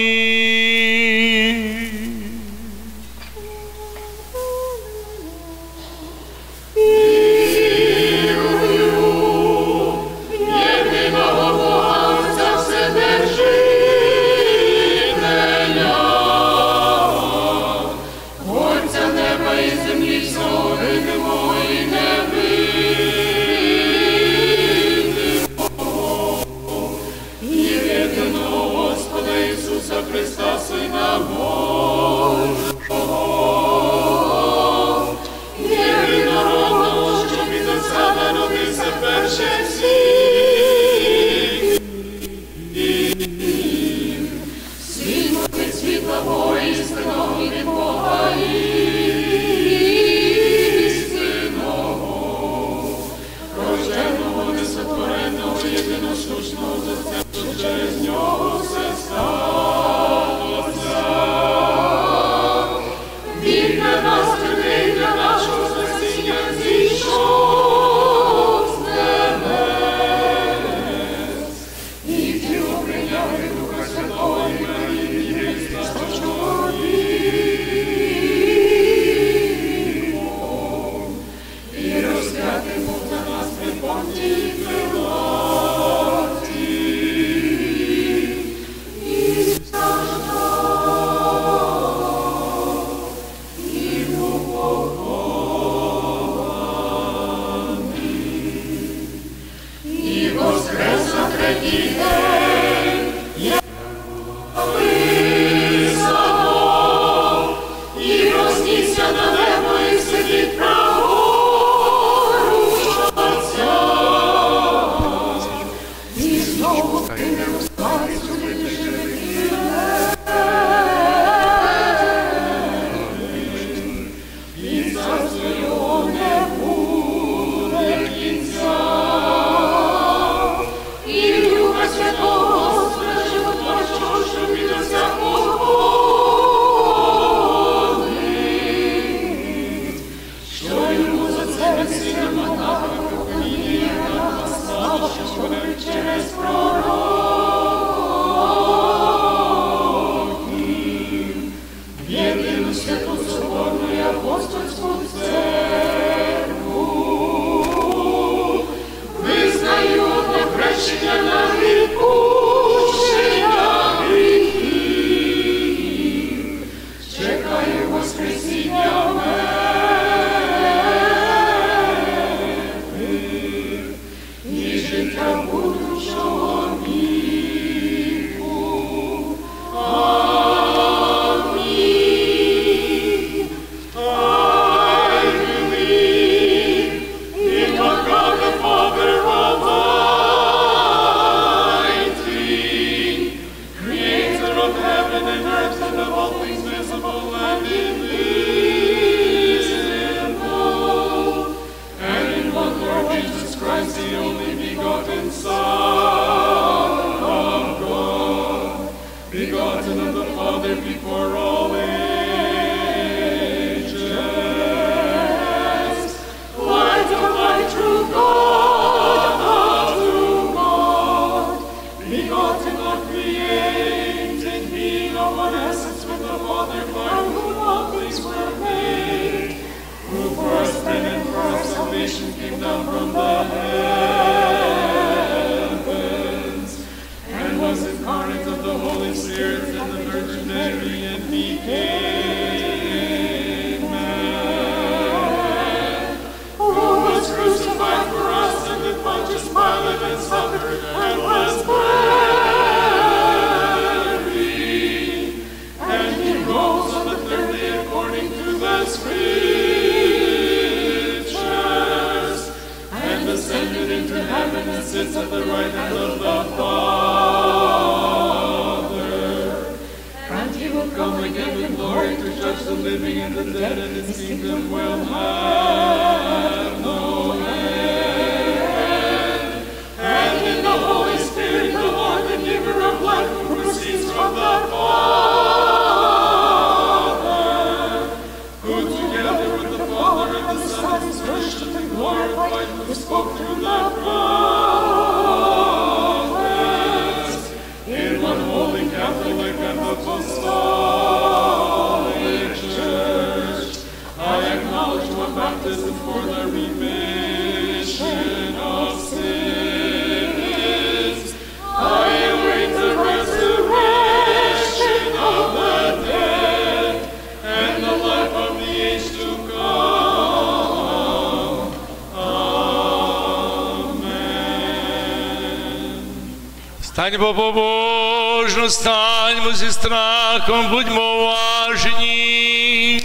S1: бо побожно станьмо зі страхом, будьмо уважні,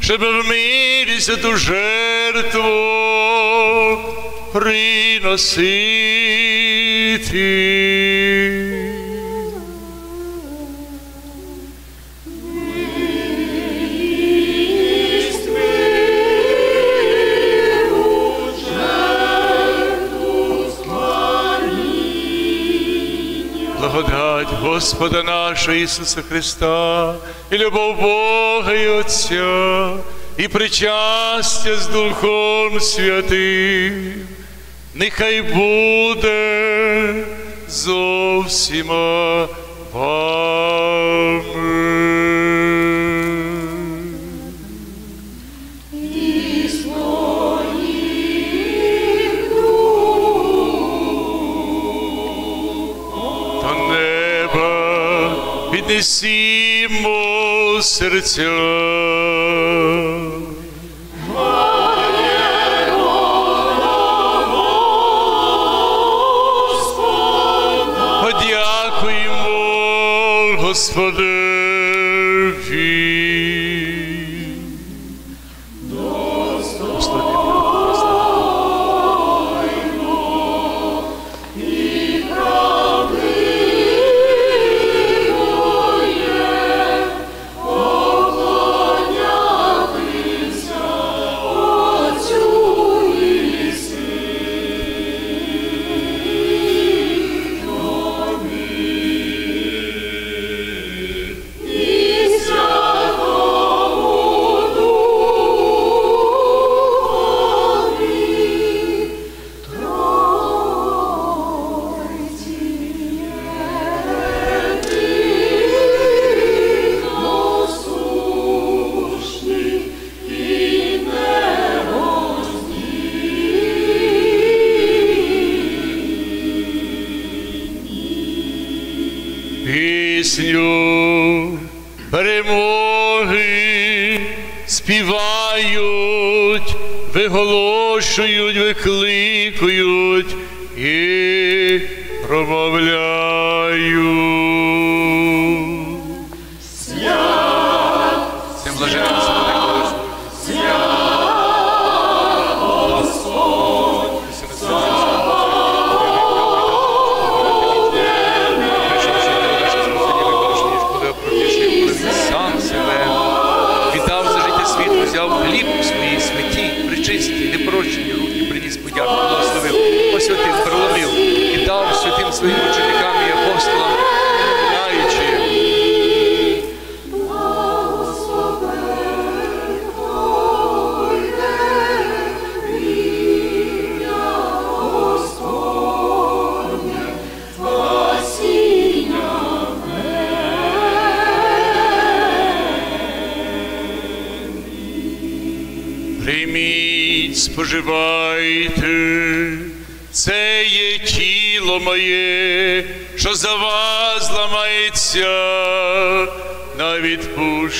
S1: щоб вмирися ту жертву приносити. Господа нашого Ісуса Христа, і любов Бога і Отця, і причастя з Духом Святим, нехай буде зовсім. Sil. Подякуємо, Господи.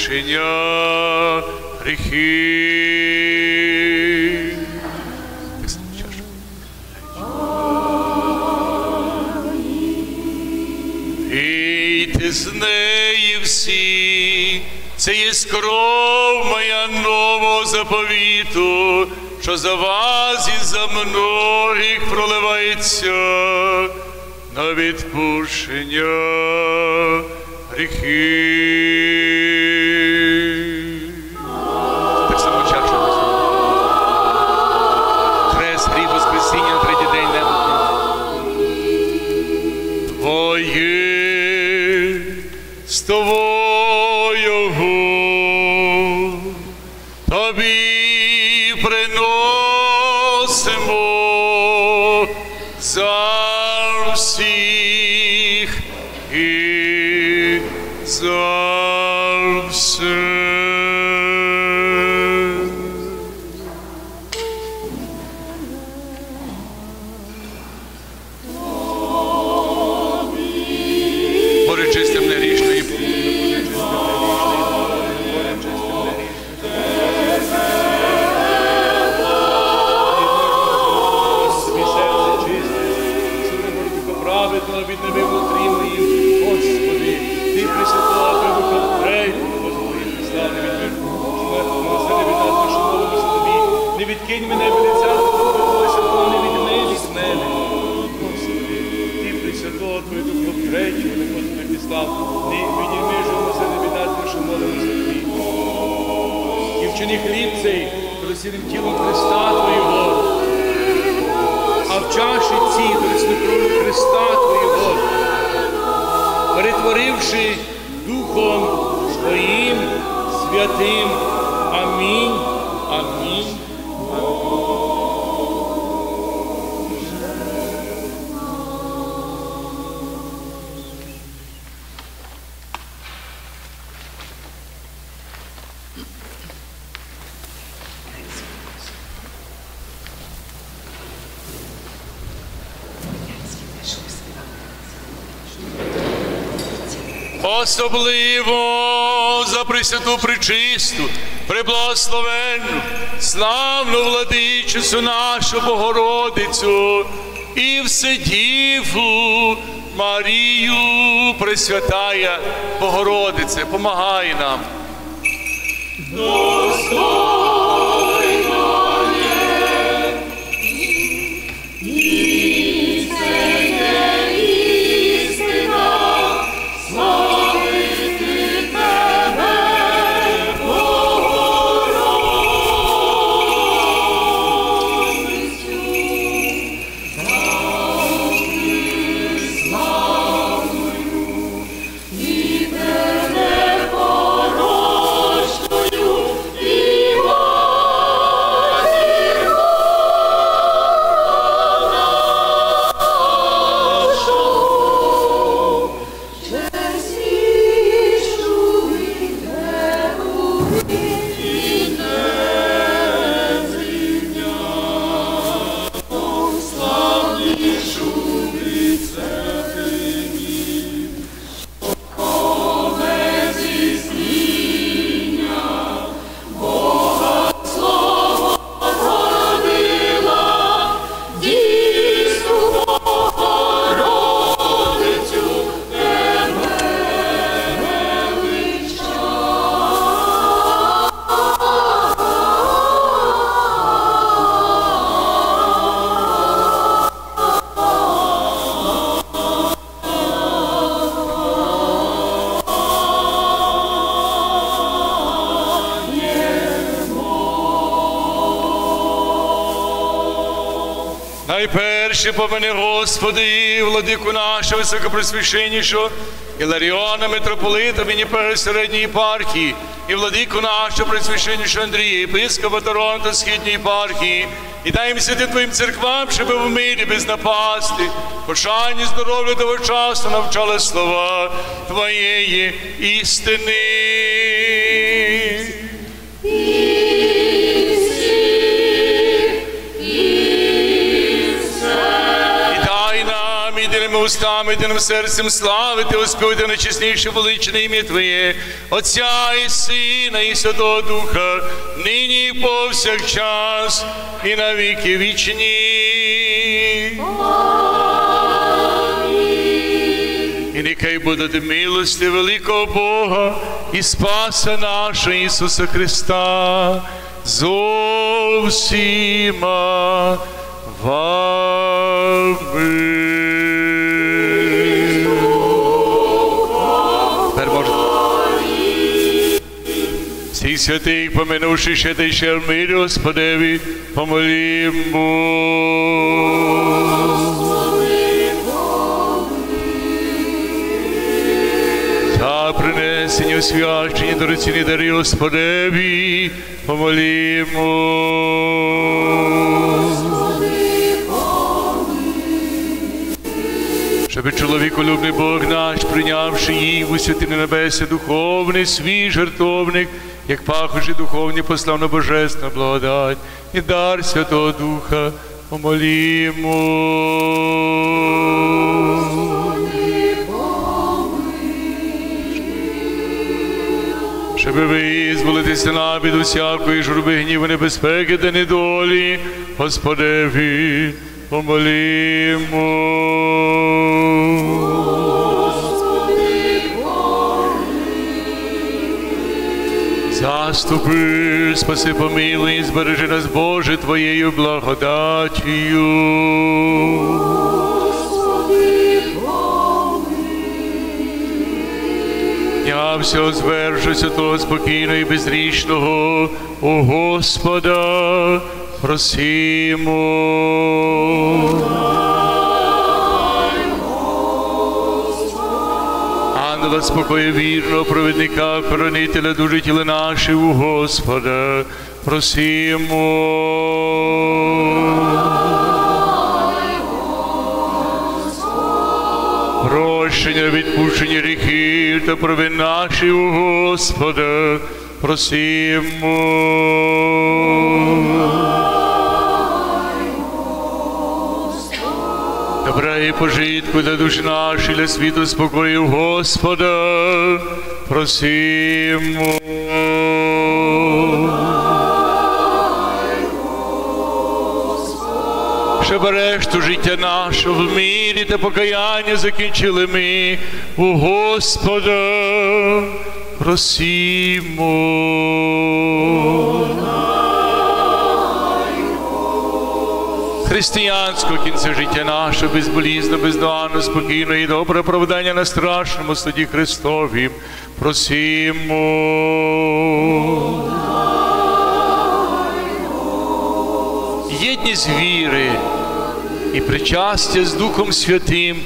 S1: прощення гріхів. Пійте з неї всі, це є кров моя нового заповіту, що за вас і за многих проливається на відпущення гріхів. Пресвяту приблагословенну, славну владичицю нашу Богородицю і Вседіву Марію Пресвятая Богородице, помагай нам. Найперше помини Господи, владику нашого високопресвященнішого, Іларіона, митрополита, мені середньої єпархії, і владику нашого пресвященнішого Андрія, єпископа Торонто Східньої єпархії, і дай їм святим Твоїм церквам, щоб в мирі без напасти, пошані здоров'я довгочасно навчали слова Твоєї істини. Устами, єдиним серцем славити, оспівати найчесніше величне ім'я Твоє, Отця і Сина, і Святого Духа, нині і повсякчас, і на віки вічні. І нехай буде милості великого Бога і Спаса нашого Ісуса Христа Зовсіма вами. Всіх святих, поминувши ще й ще в мирі, Господеві, помолімо. За принесення освячення дорогоцінні дари Господеві, помолімо. Щоби чоловіколюбний Бог наш, прийнявши їх у святини небесі, духовний свій жертовник, як пахощі духовні, послав на божественну благодать і дар Святого Духа, помолімо. Щоби визволитися на від усякої журби гніви небезпеки та недолі, Господеві, помолімо. Заступи, спаси, помилуй, збережи нас, Боже, Твоєю благодатію. Дня всього звершуся того спокійного і безрічного у Господа просимо. ангела спокою вірного, провідника, хоронителя дуже тіла наші Господа. Просимо. Прощення, відпущення гріхів та провин наші у Господа. Просимо. Добра і пожитку для душі наші, для світу спокою Господа, просимо. Щоб решту життя нашого в мірі та покаяння закінчили ми у Господа, просимо. християнського кінця життя нашого, безболізно, бездоганно, спокійно і добре проведення на страшному суді Христові. Просимо. Єдність віри і причастя з Духом Святим,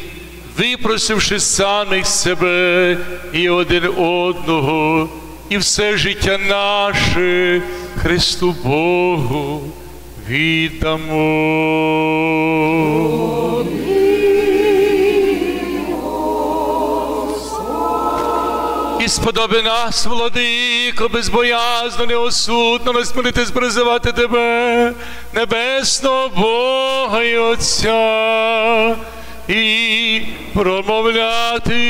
S1: випросивши самих себе і один одного, і все життя наше Христу Богу віддамо. І сподоби нас, владико, безбоязно, неосудно насмілитись призивати тебе, небесного Бога і Отця, і промовляти.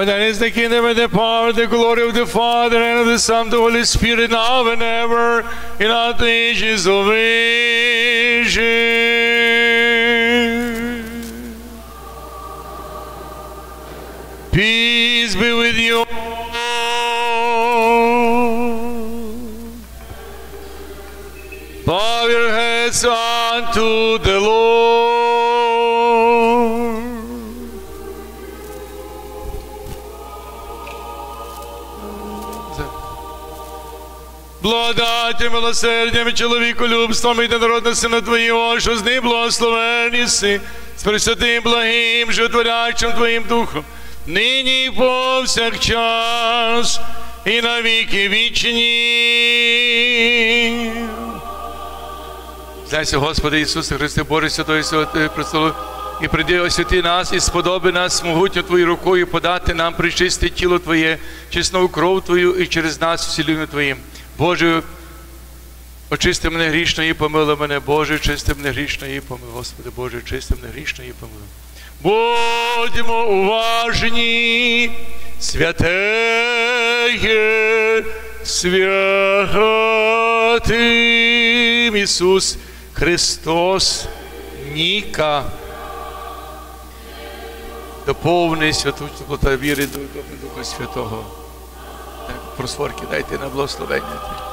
S1: For thine is the kingdom and the power, the glory of the Father and of the Son, the Holy Spirit, now and ever, in all the ages of ages. Peace be with you. Bow your heads unto the Lord. Милосердям і чоловіколюбством і народне сина Твоєго, що з ним благословені си, з пресвятим благим, животворячим Твоїм Духом, нині і повсякчас, і на віки вічні. Знайся, Господи Ісусе Христе, Боже Святої Святої Престолу, і прийди освяти нас, і сподоби нас могутньо Твоєю рукою подати нам причисте тіло Твоє, чесну кров Твою і через нас вселюємо Твоїм. Боже, очисти мене грішно і помилуй мене, Боже, очисти мене грішно і помилуй, Господи, Боже, очисти мене грішно і помилуй. Будьмо уважні, святеє, святим Ісус Христос, Ніка.
S4: доповни святу та віри до Духа Святого. Просворки дайте на благословення.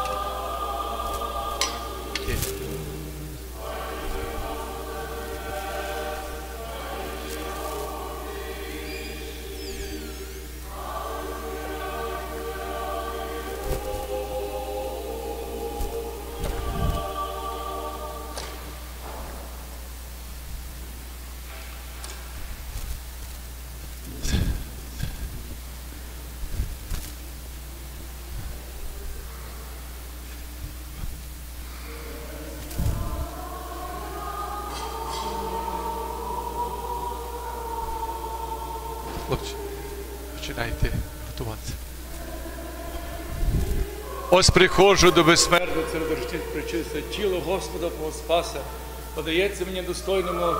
S4: Ось приходжу до безсмертного
S1: Цердорчить причисте тіло Господа мого Спаса, подається мені достойному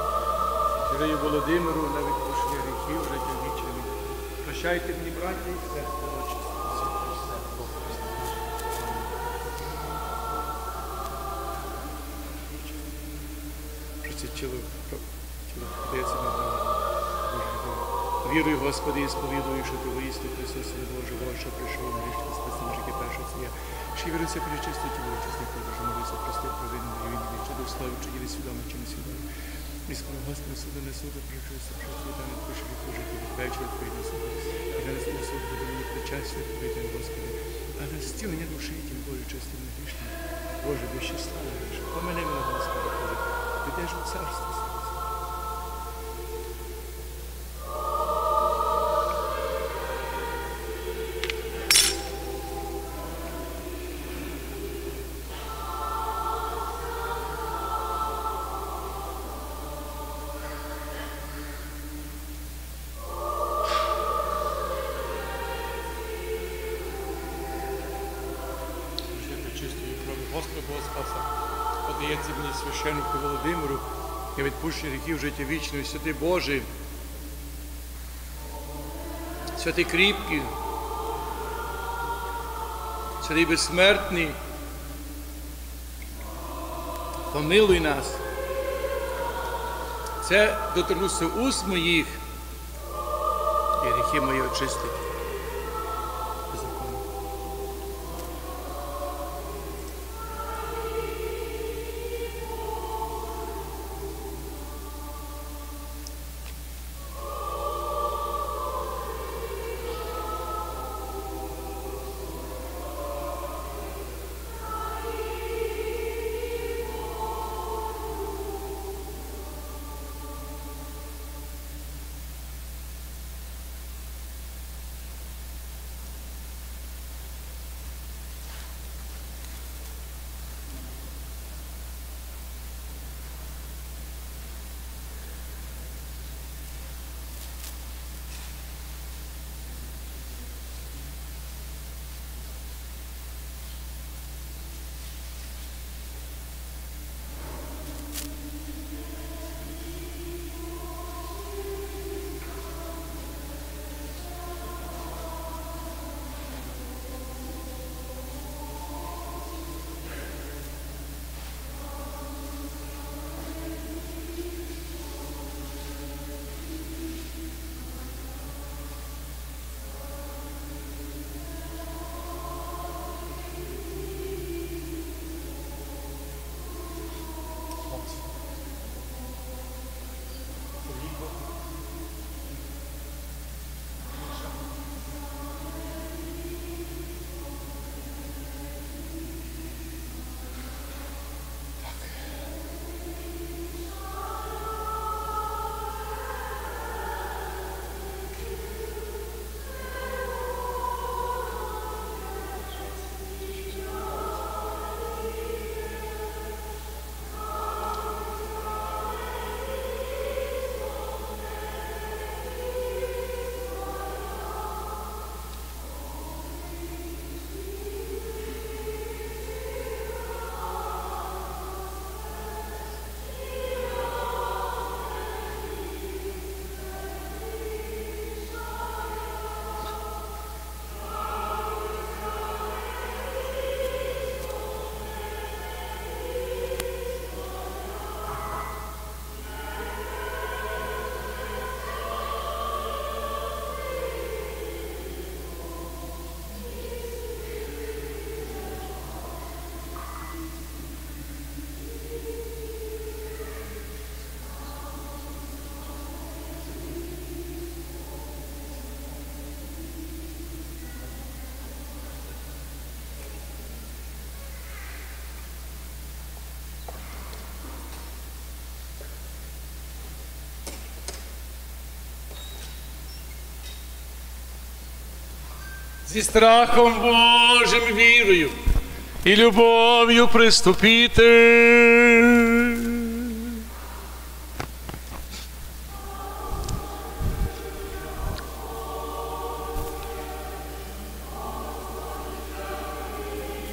S1: Юрію Володимиру на відпущення гріхів, життя вічними. Прощайте мені, браті і сестри, це тіло, тіло подається мені на Вірую, Господи, і сповідую, що ти воїстину Христос, Божий, що прийшов на річку спасти життя перше це я. Що віруся перечисти тіло, чесних Боже, молися, прости провину мою, і не чуду славу, чи не свідомо, чи не свідомо. І скоро Господи, суду не суду, причисти, прости, та не пише від жити від вечора, відповідно суду. І не суду суд буде мені причастя, відповідно, Господи. А на зцілення душі, тим Боже, чистим не грішним. Боже, вище слава, Боже. Помини мене, Господи, коли підеш у царство. Священнику Володимиру, я відпущення гріхів життя вічної, святий Божий, святий кріпкий, святий безсмертний, помилуй нас. Це доторкнувся уст моїх, і гріхи мої очистить. Зі страхом Божим вірою і любов'ю приступіте.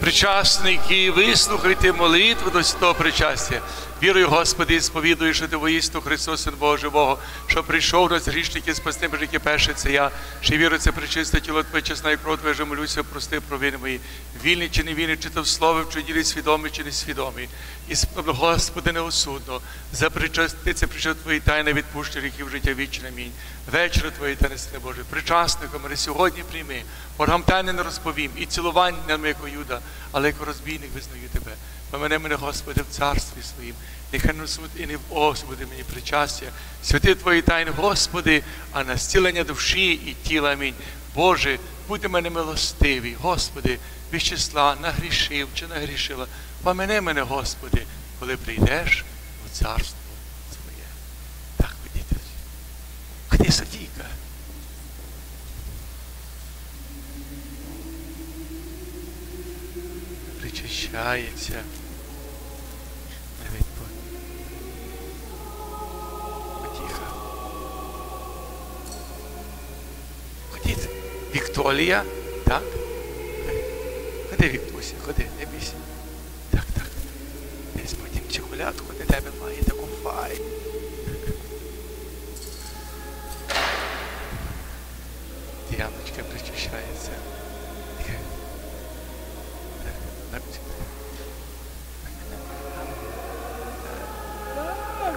S1: Причасники, вислухайте молитву до святого причастя. Вірую, Господи, і сповідую, що ти воїсту Христос, Син Бога, що прийшов нас грішники спасти життя перше це я, що вірю, це причисте тіло Твоє, чесна і кров Твоя, що молюся, прости провини мої. Вільний чи не вільний, чи то в слові, чи ділі свідомий, чи несвідомий. І сп- Господи, неосудно, за причасти це причастя Твої тайне відпущення гріхів життя вічне. Амінь. Вечора Твої та несне Боже, причасником мене сьогодні прийми, боргам тайне не розповім, і цілування не як Юда, але як розбійник визнаю Тебе. Помене мене, Господи, в царстві своїм, нехай не і не в Господи мені причастя. Святи Твої тайни, Господи, а на зцілення душі і тіла. Амінь. Боже, будь мене милостивий, Господи, від числа нагрішив чи нагрішила. Помене мене, Господи, коли прийдеш у царство Своє. Так, ходіть. Ходи, Софійка. Причащається. Ходіть. Вікторія, так? Ходи, Вікторія, ходи, не бійся. Так, так. Десь потім чоколядку для тебе має таку файну. Діаночка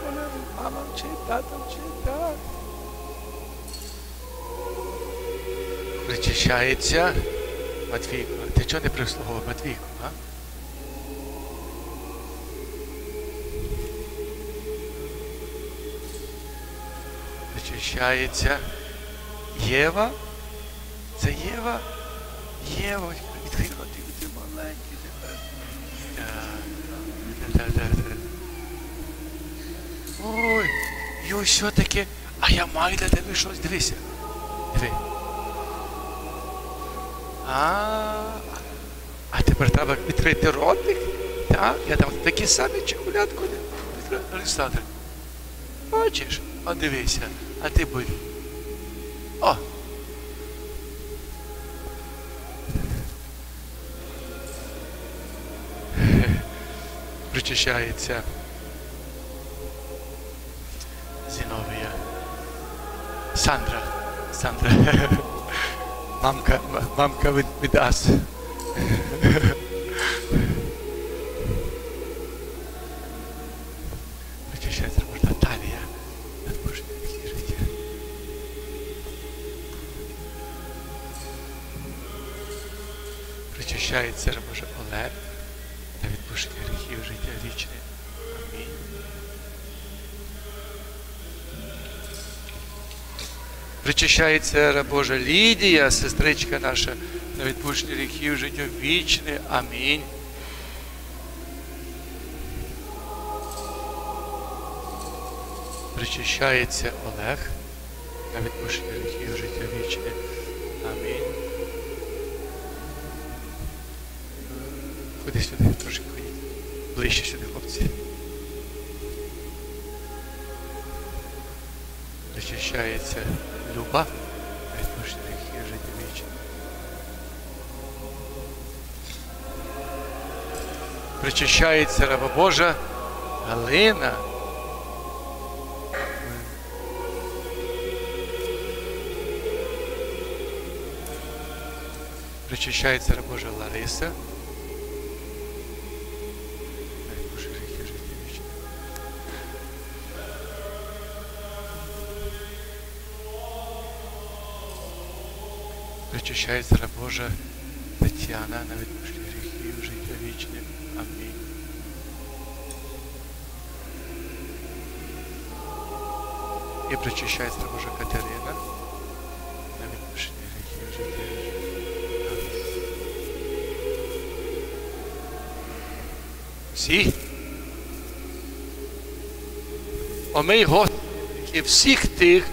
S1: вона мама вчить, тато вчить, так. Причащається. Матвійко, ти чого не прислуговував Матвійко, а? Причащається. Єва? Це Єва? Єва, відкрий роти, ти маленький так. Ой, йой, що таке? А я маю для тебе щось, дивися. Диви. А, а тепер треба відкрити ротик? Так, я там такі самі чоколядку. Олександр. Бачиш? О, дивися, а ти будь. О! Причащається. Зіновія. Сандра. Сандра. Мамка, мамка віддасть. Причащається можна Наталія. Надбожне таке життя. Може Олег Причащається раба Божа Лідія, сестричка наша, на відпущення гріхів життя вічне. Амінь. Причащається Олег на відпущення гріхів життя вічне. Амінь. Ходи сюди, трошки ходіть. Ближче сюди, хлопці. Причащається На відпущення гріхів життя вічне. Причащається раба Божа Галина. Причащається раба Божа Лариса. Причащається раба Божа Тетяна на відпущення гріхів життя вічне. Амінь. І причащається раба Божа Катерина на відпущення гріхів життя вічне. Амінь. Всі. Омий Господи, всіх тих,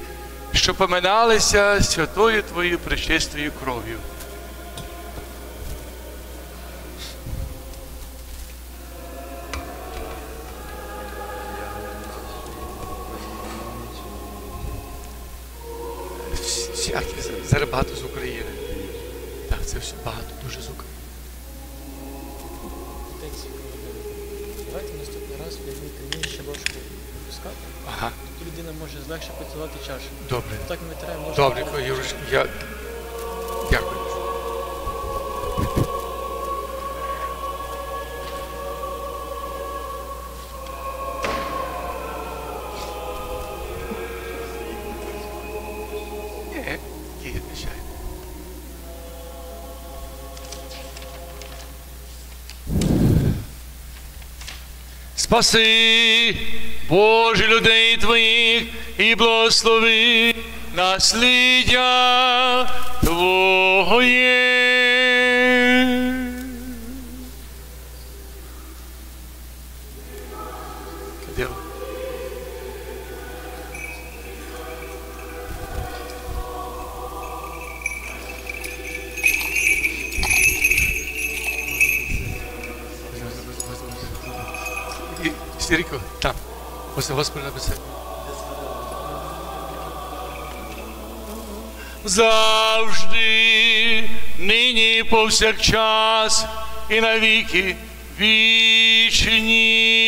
S1: що поминалися святою Твоєю пречистою кров'ю. Зараз багато з України. Так, це все багато дуже з України.
S5: Давайте наступний раз візьміть мені ще ложку випускати.
S1: Ага,
S5: Тоді людина може легше працювати чашу.
S1: добре.
S5: Так ми ложку.
S1: Добре, Юрич, я Спаси, Боже, людей Твоїх і благослови насліддя Твоє. Ось Господи написав. Завжди, нині повсякчас і навіки вічні.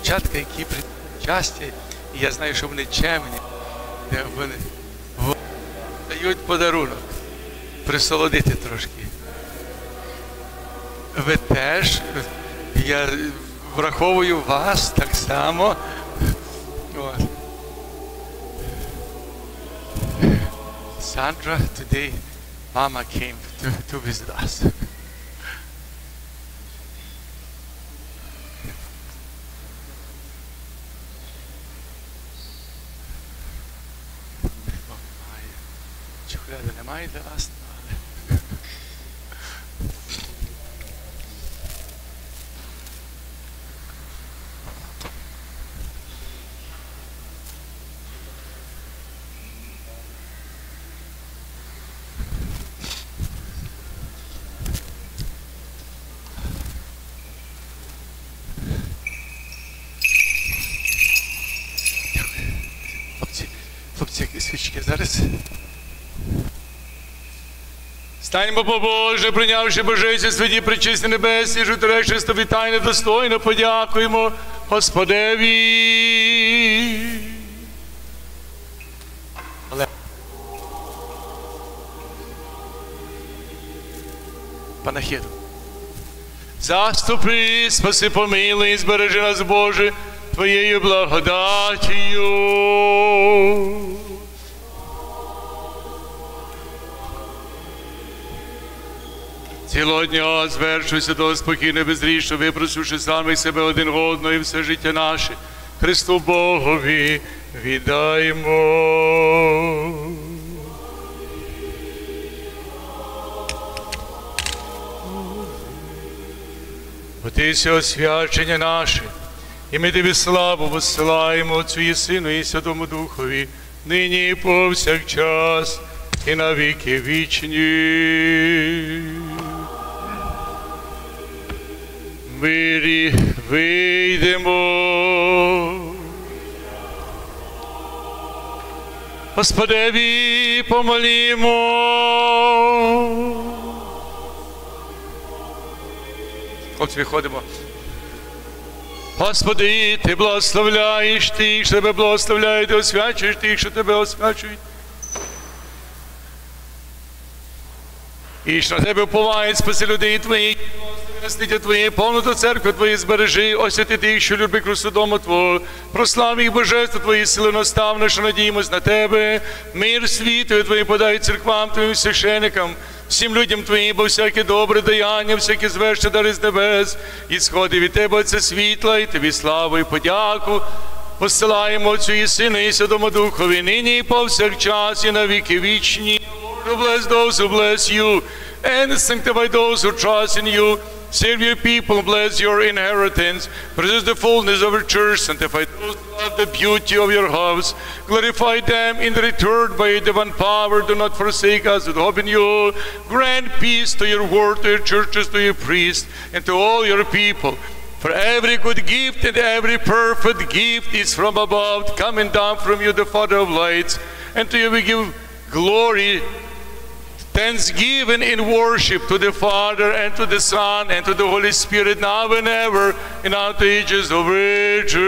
S1: Дівчатка, які причасті, і я знаю, що вони чемні, де вони дають подарунок, присолодити трошки. Ви теж, я враховую вас так само. От. Sandra, today Mama came to, to visit us. Немає. Чоколяди немає для вас, але. Хлопці, хлопці, які свічки зараз. Станьмо по Боже, прийнявши божиці святі причисті небесні, тобі тайне достойно, подякуємо Господеві. Але... Панахіду. Заступи, спаси, помилуй, збережи нас, Боже, Твоєю благодатію. Цілого дня звершуйся до спокійно безрічно, випросивши самих себе один одного і все життя наше. Христу Богові віддаймо. Отися освячення наше, і ми тобі славу посилаємо Отцю і Сину і Святому Духові, нині і повсякчас, і на віки вічні. Мирі вийдемо. Господеві помолімо. Хлопці, виходимо. Господи, ти благословляєш тих, що тебе благословляють, ти освячуєш тих, що тебе освячують. І що на тебе вповають, спаси людей твоїх, наслідя Твоє, повноту церкви Твої збережи, освяти тих, що люби красу дому Твого, прослав їх божество Твої сили наставно, що надіємось на Тебе, мир світу Твої подай церквам Твоїм священикам, всім людям Твоїм, бо всяке добре даяння, всяке звершення дари з небес, і сходи від Тебе, Отця світла, і Тобі славу і подяку. Посилаємо Отцю і Сину, і Святому Духові, нині і повсякчас, і на віки вічні. Bless those who bless you, and sanctify those who trust in you. Save your people, bless your inheritance. Produce the fullness of your church, sanctify those who love the beauty of your house. Glorify them in the return by your divine power. Do not forsake us with hope in you. Grant peace to your word, to your churches, to your priests, and to all your people. For every good gift and every perfect gift is from above, coming down from you, the Father of lights. And to you we give glory, thanksgiving in worship to the Father and to the Son and to the Holy Spirit now and ever in all ages of ages.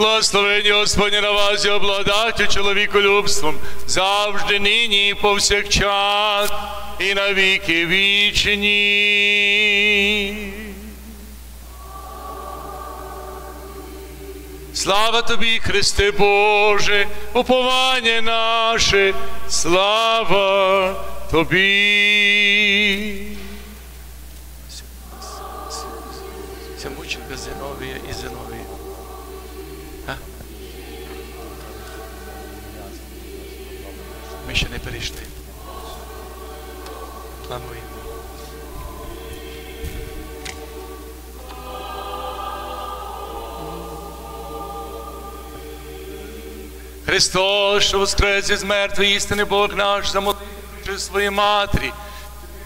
S1: Благословення Господні на вас і обладаттю чоловіколюбством завжди, нині і повсякчас і на віки вічні. Слава тобі, Христе Боже, уповання наше, слава тобі. Христос, що воскрес із мертвої істини Бог наш, замолити своєї матері,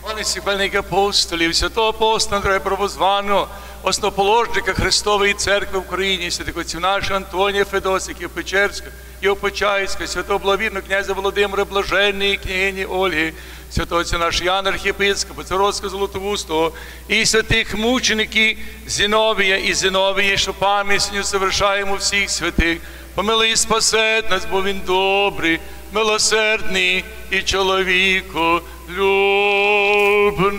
S1: вони сіпельник апостолів, святого апостола Андрея Правозваного, основоположника Христової церкви в Україні, святих отців наших Антонія Федосиків, Печерська, Євпочайська, святого благовірного князя Володимира Блаженної, княгині Ольги, святого отця наш Яна Архіпископа, Царовського Золотовустого, і святих мучеників Зіновія і Зіновії, що пам'ятню совершаємо всіх святих. Помилуй і спасет нас, бо він добрий, милосердний і чоловіку любний.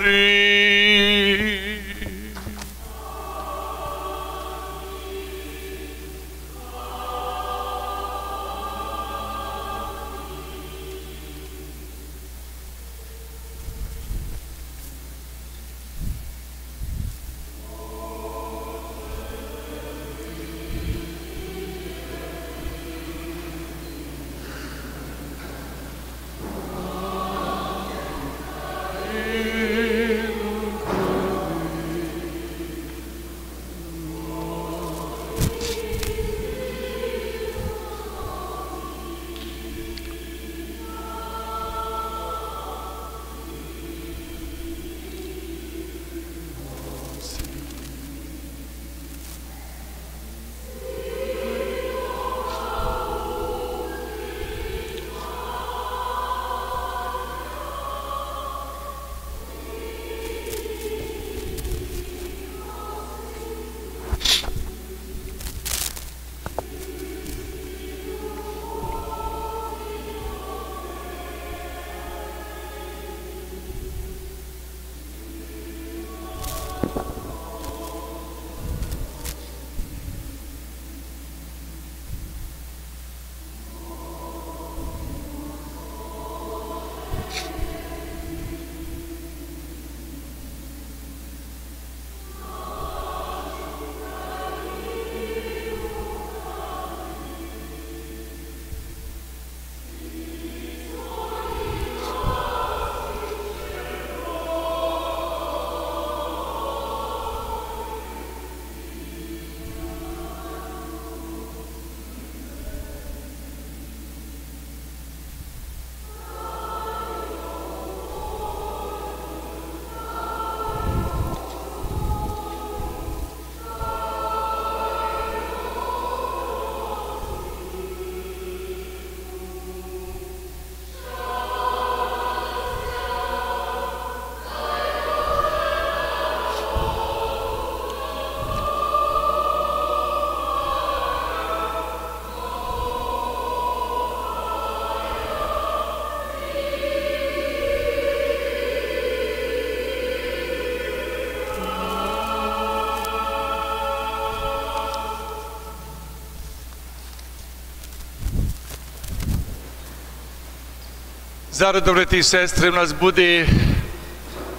S1: Зараз, брати і сестри, у нас буде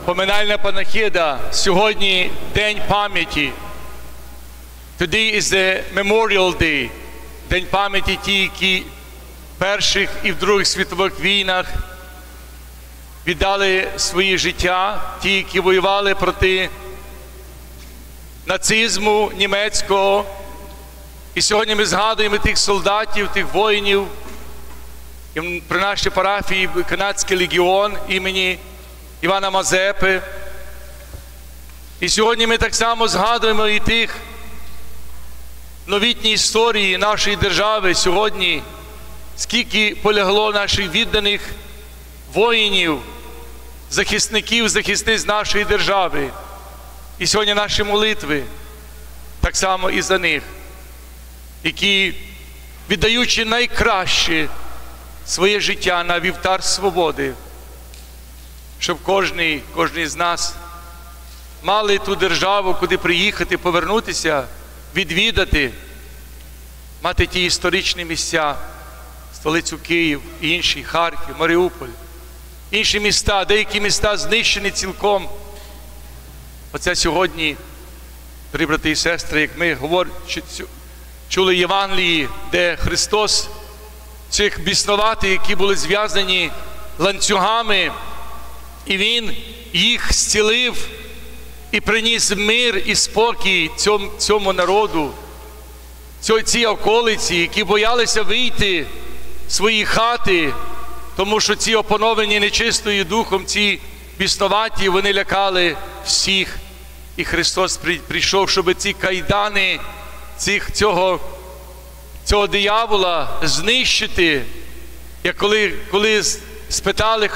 S1: поминальна панахида. Сьогодні День пам'яті. Today is the Memorial Day. День пам'яті ті, які в Перших і в Других світових війнах віддали свої життя, ті, які воювали проти нацизму німецького. І сьогодні ми згадуємо тих солдатів, тих воїнів. При нашій парафії Канадський легіон імені Івана Мазепи. І сьогодні ми так само згадуємо і тих новітній історії нашої держави сьогодні, скільки полягло наших відданих воїнів, захисників, захисниць нашої держави. І сьогодні наші молитви так само і за них, які, віддаючи найкраще своє життя на вівтар свободи, щоб кожний, кожний з нас мали ту державу, куди приїхати, повернутися, відвідати, мати ті історичні місця, столицю Київ, інші, Харків, Маріуполь, інші міста, деякі міста знищені цілком. Оце сьогодні, брати і сестри, як ми говор... чули Євангелії, де Христос цих біснуватих, які були зв'язані ланцюгами, і Він їх зцілив і приніс мир і спокій цьому, цьому народу, цій околиці, які боялися вийти з свої хати, тому що ці опановані нечистою духом, ці біснуваті, вони лякали всіх. І Христос прийшов, щоб ці кайдани цих, цього цього диявола знищити. Як коли коли спитали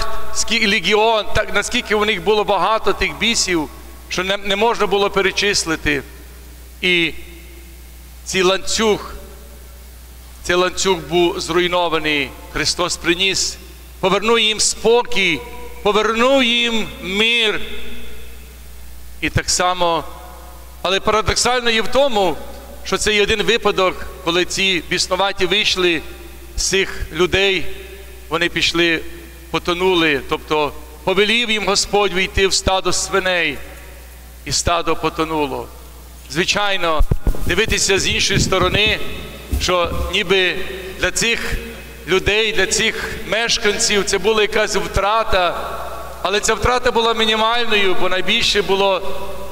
S1: легіон, так наскільки у них було багато тих бісів, що не, не можна було перечислити. І цей ланцюг, цей ланцюг був зруйнований. Христос приніс, повернув їм спокій, повернув їм мир. І так само, але парадоксально є в тому, що це є один випадок, коли ці біснуваті вийшли з цих людей, вони пішли, потонули, тобто повелів їм Господь війти в стадо свиней, і стадо потонуло. Звичайно, дивитися з іншої сторони, що ніби для цих людей, для цих мешканців це була якась втрата, але ця втрата була мінімальною, бо найбільше було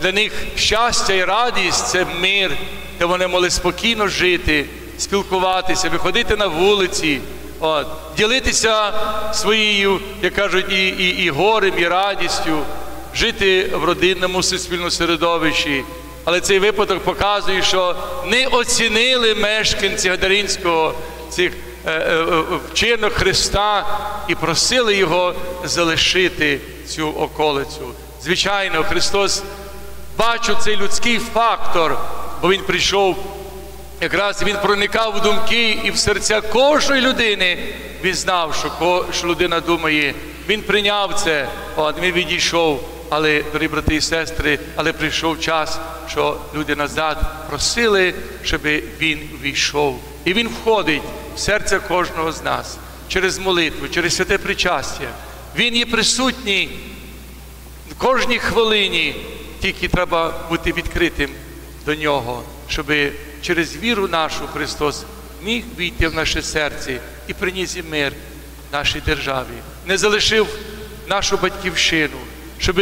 S1: для них щастя і радість це мир де вони могли спокійно жити, спілкуватися, виходити на вулиці, от, ділитися своєю, як кажуть, і, і, і горем, і радістю, жити в родинному суспільному середовищі. Але цей випадок показує, що не оцінили мешканці Гадаринського цих е, е, вчинок Христа і просили Його залишити цю околицю. Звичайно, Христос бачив цей людський фактор бо він прийшов, якраз він проникав в думки і в серця кожної людини. Він знав, що що людина думає. Він прийняв це, от він відійшов. Але, дорогі брати і сестри, але прийшов час, що люди назад просили, щоб він війшов. І він входить в серце кожного з нас через молитву, через святе причастя. Він є присутній в кожній хвилині, тільки треба бути відкритим до нього, щоб через віру нашу Христос міг війти в наше серце і приніс і мир нашій державі, не залишив нашу батьківщину, щоб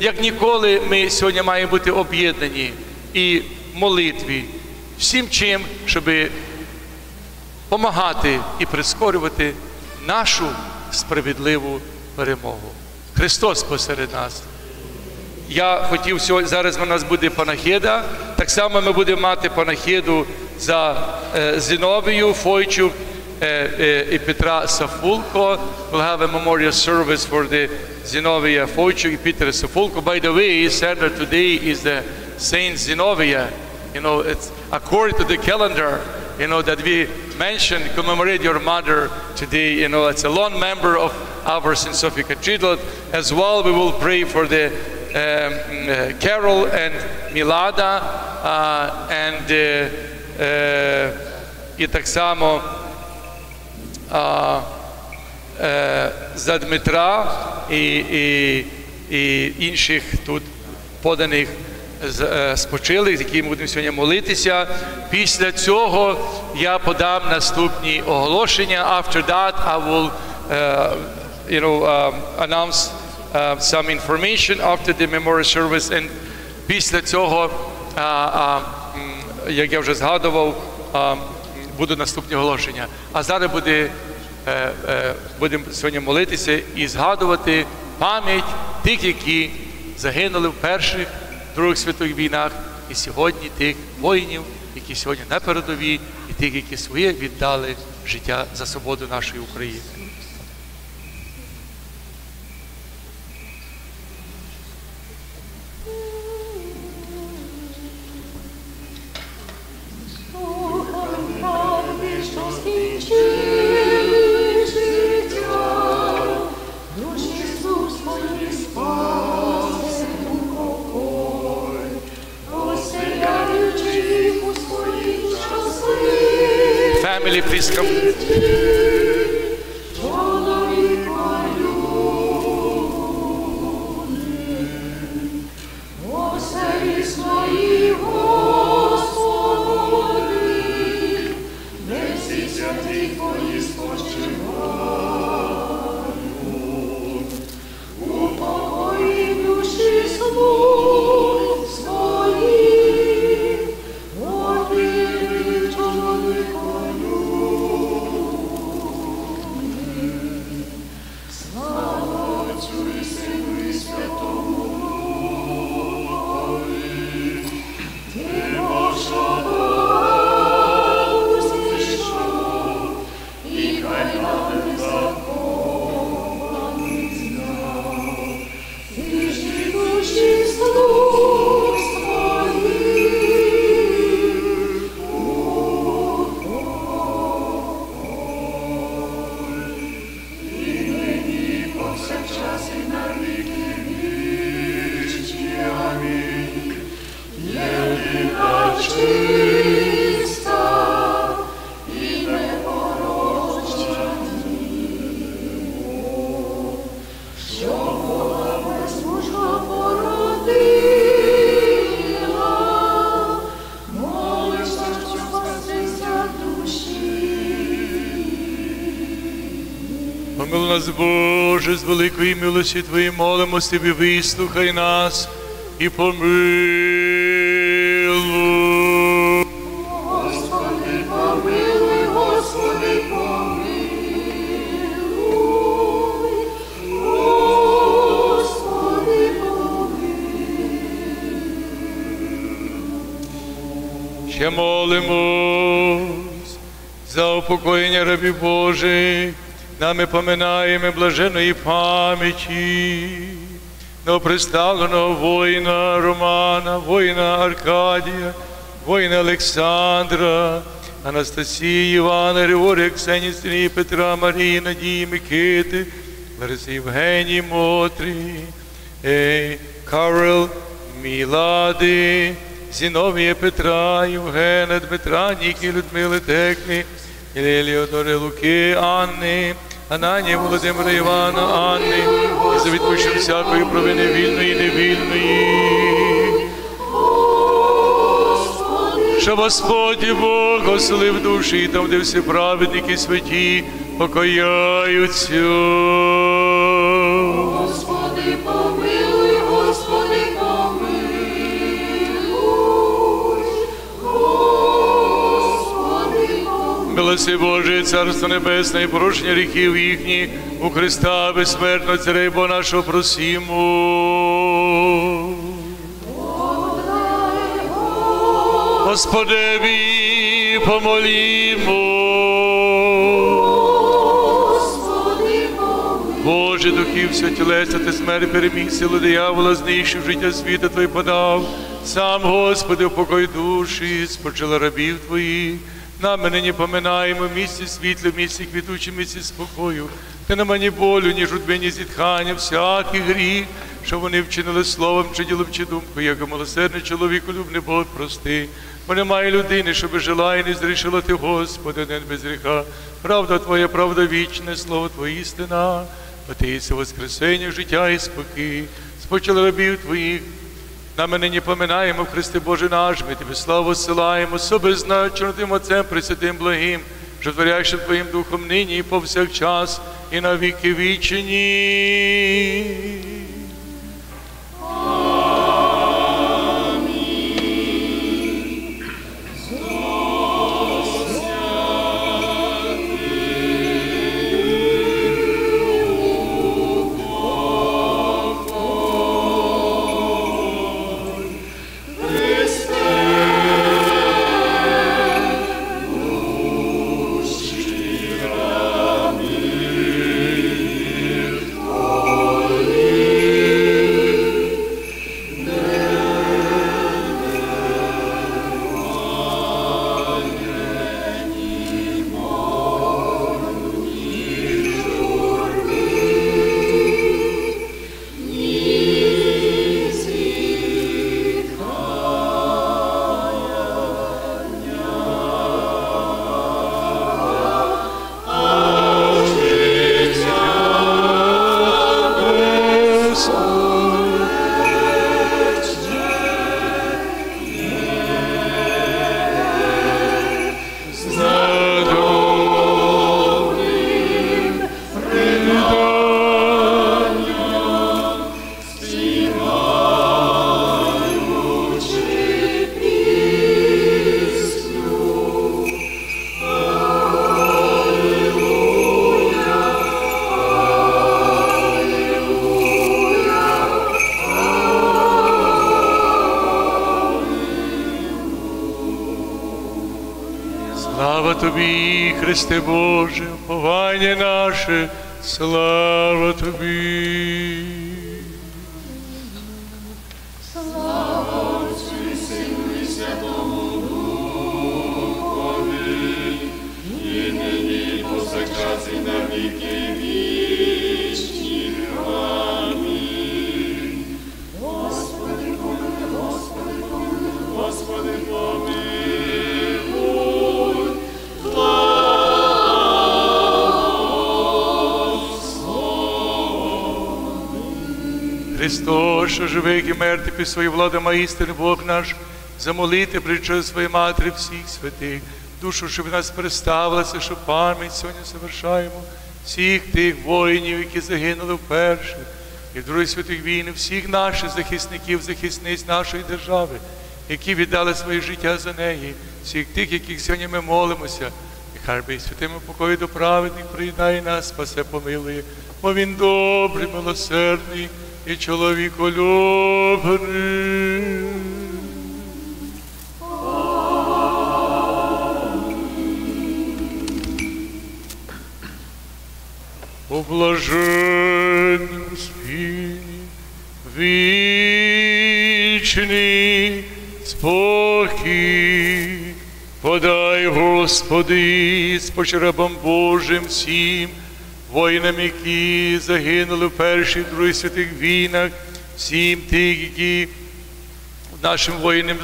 S1: як ніколи ми сьогодні маємо бути об'єднані і в молитві, всім чим, щоб допомагати і прискорювати нашу справедливу перемогу. Христос посеред нас. Я хотів сьогодні, зараз у нас буде панахида. Так само ми будемо мати панахиду за е, Зіновію, Фойчук е, е, і Петра Сафулко. We'll have a memorial service for the Zinovia Foichuk and Peter Safulko. By the way, Sandra, today is the Saint Zinovia. You know, it's according to the calendar, you know, that we mentioned, commemorate your mother today. You know, it's a lone member of our St. Sophia Cathedral. As well, we will pray for the um, uh, Carol and Milada, and і так само
S2: е, за Дмитра і, і, і інших тут поданих е, спочилих, з якими будемо сьогодні молитися. Після цього я подам наступні оголошення. After that, I will uh, you know, um, announce some information after the memorial service. And після цього, а, а, як я вже згадував, а, будуть наступні оголошення. А зараз буде, е, е, будемо сьогодні молитися і згадувати пам'ять тих, які загинули в перших, других світових війнах, і сьогодні тих воїнів, які сьогодні на передовій, і тих, які своє віддали життя за свободу нашої України. Family, please come.
S1: Помилуй нас, Боже, з великої милості Твоєї молимось Тобі, вислухай нас і помилуй.
S6: Господи, помилуй, Господи, помилуй, Господи, помилуй.
S1: Ще молимось за упокоєння рабів Божих, нами поминаємо блаженої пам'яті, новоприставленого воїна Романа, воїна Аркадія, воїна Олександра, Анастасії, Івана, Григорія, Ксенії, Стрії, Петра, Марії, Надії, Микити, Лариси Євгенії, Мотрі, Карл, Мілади, Зіновія Петра, Євгена, Дмитра, Ніки, Людмили, Текни, Ліліодори, Луки, Анни, Анані, Володимира, Івана, Анни, і за відпущення всякої провини вільної і невільної. Що Господь Бог оселив душі там, де всі праведники святі покаяються. Милости Боже, Царство Небесне і порушення гріхів їхніх у Христа безсмертно Царя Бо нашого просимо.
S6: Подай,
S1: Господеві помолімо. Боже, духів все тілеса, ти смерть переміг силу диявола, знищив життя світа Твої подав. Сам, Господи, упокой душі, спочила рабів Твоїх, нами нині поминаємо місці світло, місці квітучі, місці спокою. Ти на мені болю, ні ні зітхання, всякий гріх, що вони вчинили словом, чи ділом, чи думкою, як милосердний чоловіку любний Бог прости. Бо немає людини, щоби жила і не зрішила ти, Господи, день без гріха. Правда Твоя, правда вічна, слово Твоє істина. Отице воскресення, життя і спокій. Спочили рабів Твоїх, Нами нині поминаємо, Христи Боже наш, ми Тобі славу силаємо, собезначено Тим Отцем Пресвятим Благим, що творяєш Твоїм Духом нині і повсякчас, і на віки вічені. Тобі, Христе що живих і мертвих під свою владу має істини Бог наш, замолити причо своєї матері всіх святих, душу, щоб нас представилася, що пам'ять сьогодні завершаємо всіх тих воїнів, які загинули вперше, і в другій святих війни, всіх наших захисників, захисниць нашої держави, які віддали своє життя за неї, всіх тих, яких сьогодні ми молимося. І хай би святими покої до праведних приєднає нас, спасе, помилує, бо він добрий, милосердний і чоловіколюбний. У блаженному спині вічний спокій. Подай, Господи, з почеребом Божим всім, воїнам, які загинули в перших і других святих війнах, всім тих, які нашим воїнам,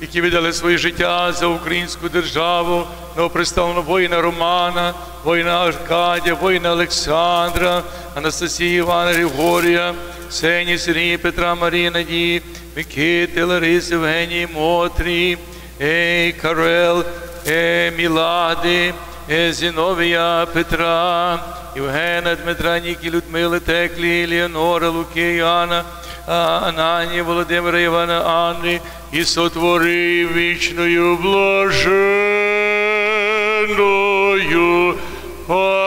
S1: які віддали своє життя за українську державу, новоприставленого воїна Романа, воїна Аркадія, воїна Олександра, Анастасії Івана Григорія, Сені, Сергія, Петра, Марії, Надії, Микити, Лариси, Євгенії, Мотрі, Ей, Карел, е, Мілади, е, Зіновія, Петра, Євгена, Дмитра, Нікі, Людмили, Теклі, Ліонора, Луки, Іоанна, Анані, Володимира, Івана, Анни, і сотвори вічною блаженною пагомію.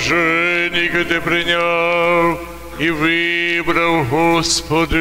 S1: Блаженника ти прийняв і вибрав, Господи.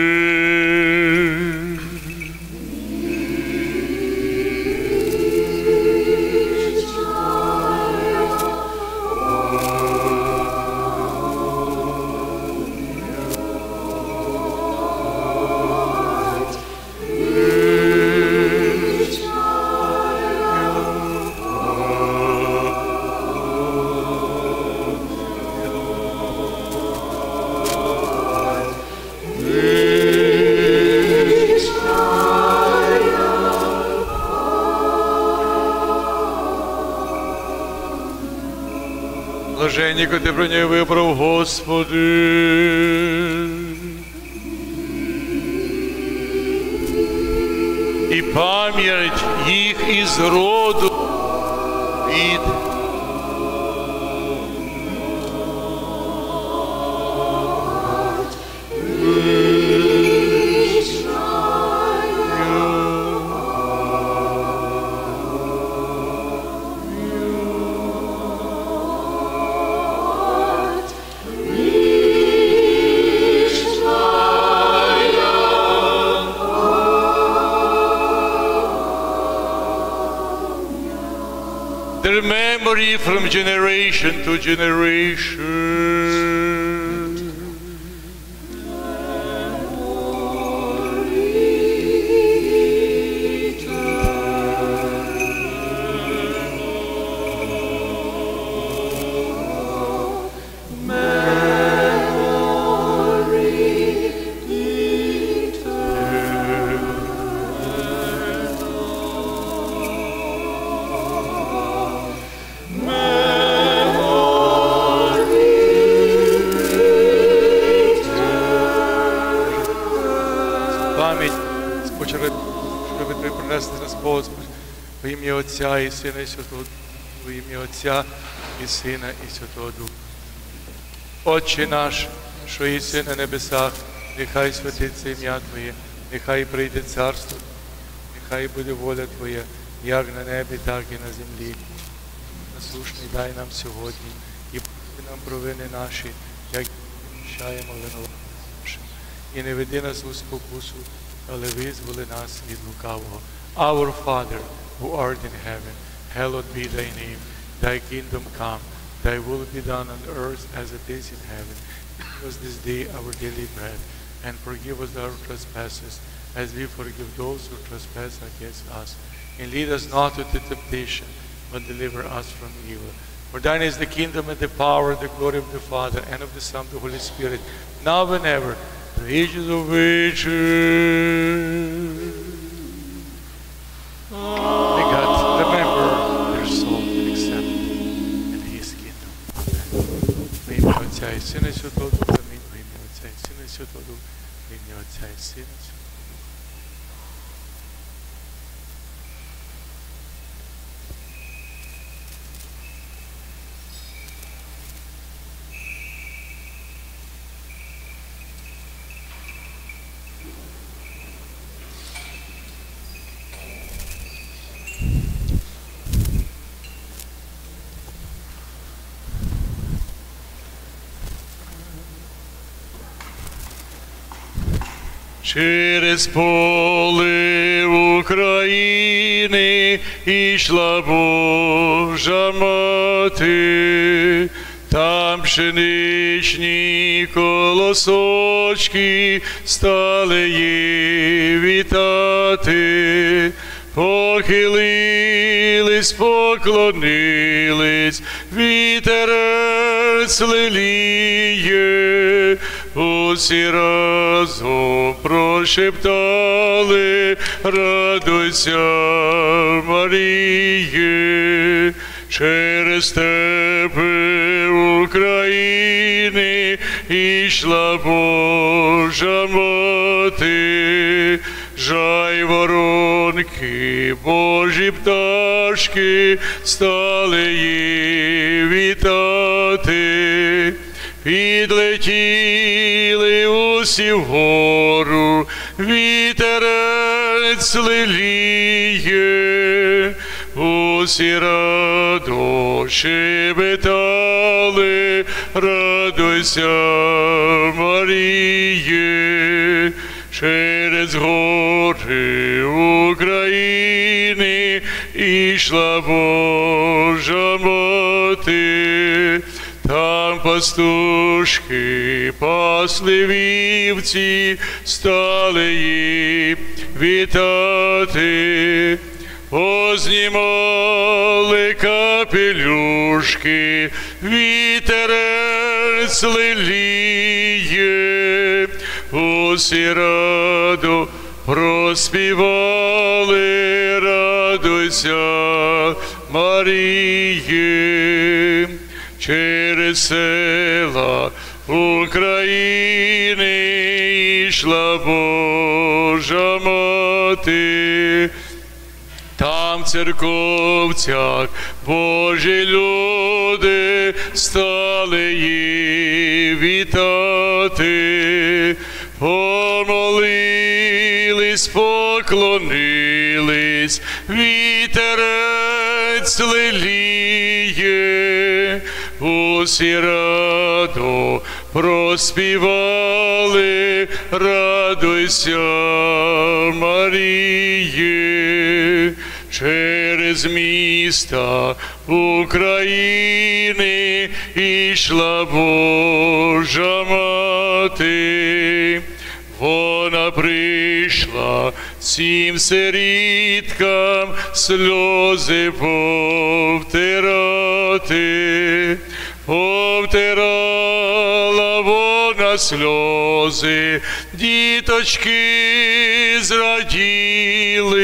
S1: Блаженника ти про і вибрав, Господи. І пам'ять їх із роду from generation to generation. Во ім'я Отця і Сина і Святого Духа, во ім'я Отця і Сина і Святого Духа. Отче наш, що єси на небесах, нехай святиться ім'я Твоє, нехай прийде царство, нехай буде воля Твоя, як на небі, так і на землі. Насушний дай нам сьогодні і прости нам провини наші, як прощаємо нашим. І не веди нас у спокусу, але визволи нас від лукавого. Our Father, who art in heaven, hallowed be thy name. Thy kingdom come, thy will be done on earth as it is in heaven. Give us this day our daily bread, and forgive us our trespasses, as we forgive those who trespass against us. And lead us not into temptation, but deliver us from evil. For thine is the kingdom and the power, and the glory of the Father, and of the Son, the Holy Spirit, now and ever, the ages of ages. May Отця і Сина і Святого Духа. Амінь. Во ім'я Отця і Сина і Святого Духа. Во ім'я Отця і Сина і Святого Через поле України ішла Божа мати, там пшеничні колосочки стали її вітати. Похилились, поклонились, вітерець леліє, усі разом прошептали, радуйся, Маріє, через тебе України ішла Божа мати, жай воронки, Божі пташки стали її вітати. Підлетіли усі вгору, вітерець леліє, у Усі радощі витали, радуйся, Маріє, через гори України ішла Божа мати, там пастушки, пасли вівці, стали її вітати. Познімали капелюшки, вітерець лиліє, усі раду проспівали, радуйся, Маріє, через села України йшла Божа мати. Там в церковцях Божі люди стали її вітати, помолились, поклонились, вітерець лиліє, усі раду проспівали, радуйся, Маріє, через міста України ішла Божа мати. Вона прийшла всім сиріткам сльози повтирати, повтирала вона сльози, діточки зраділи,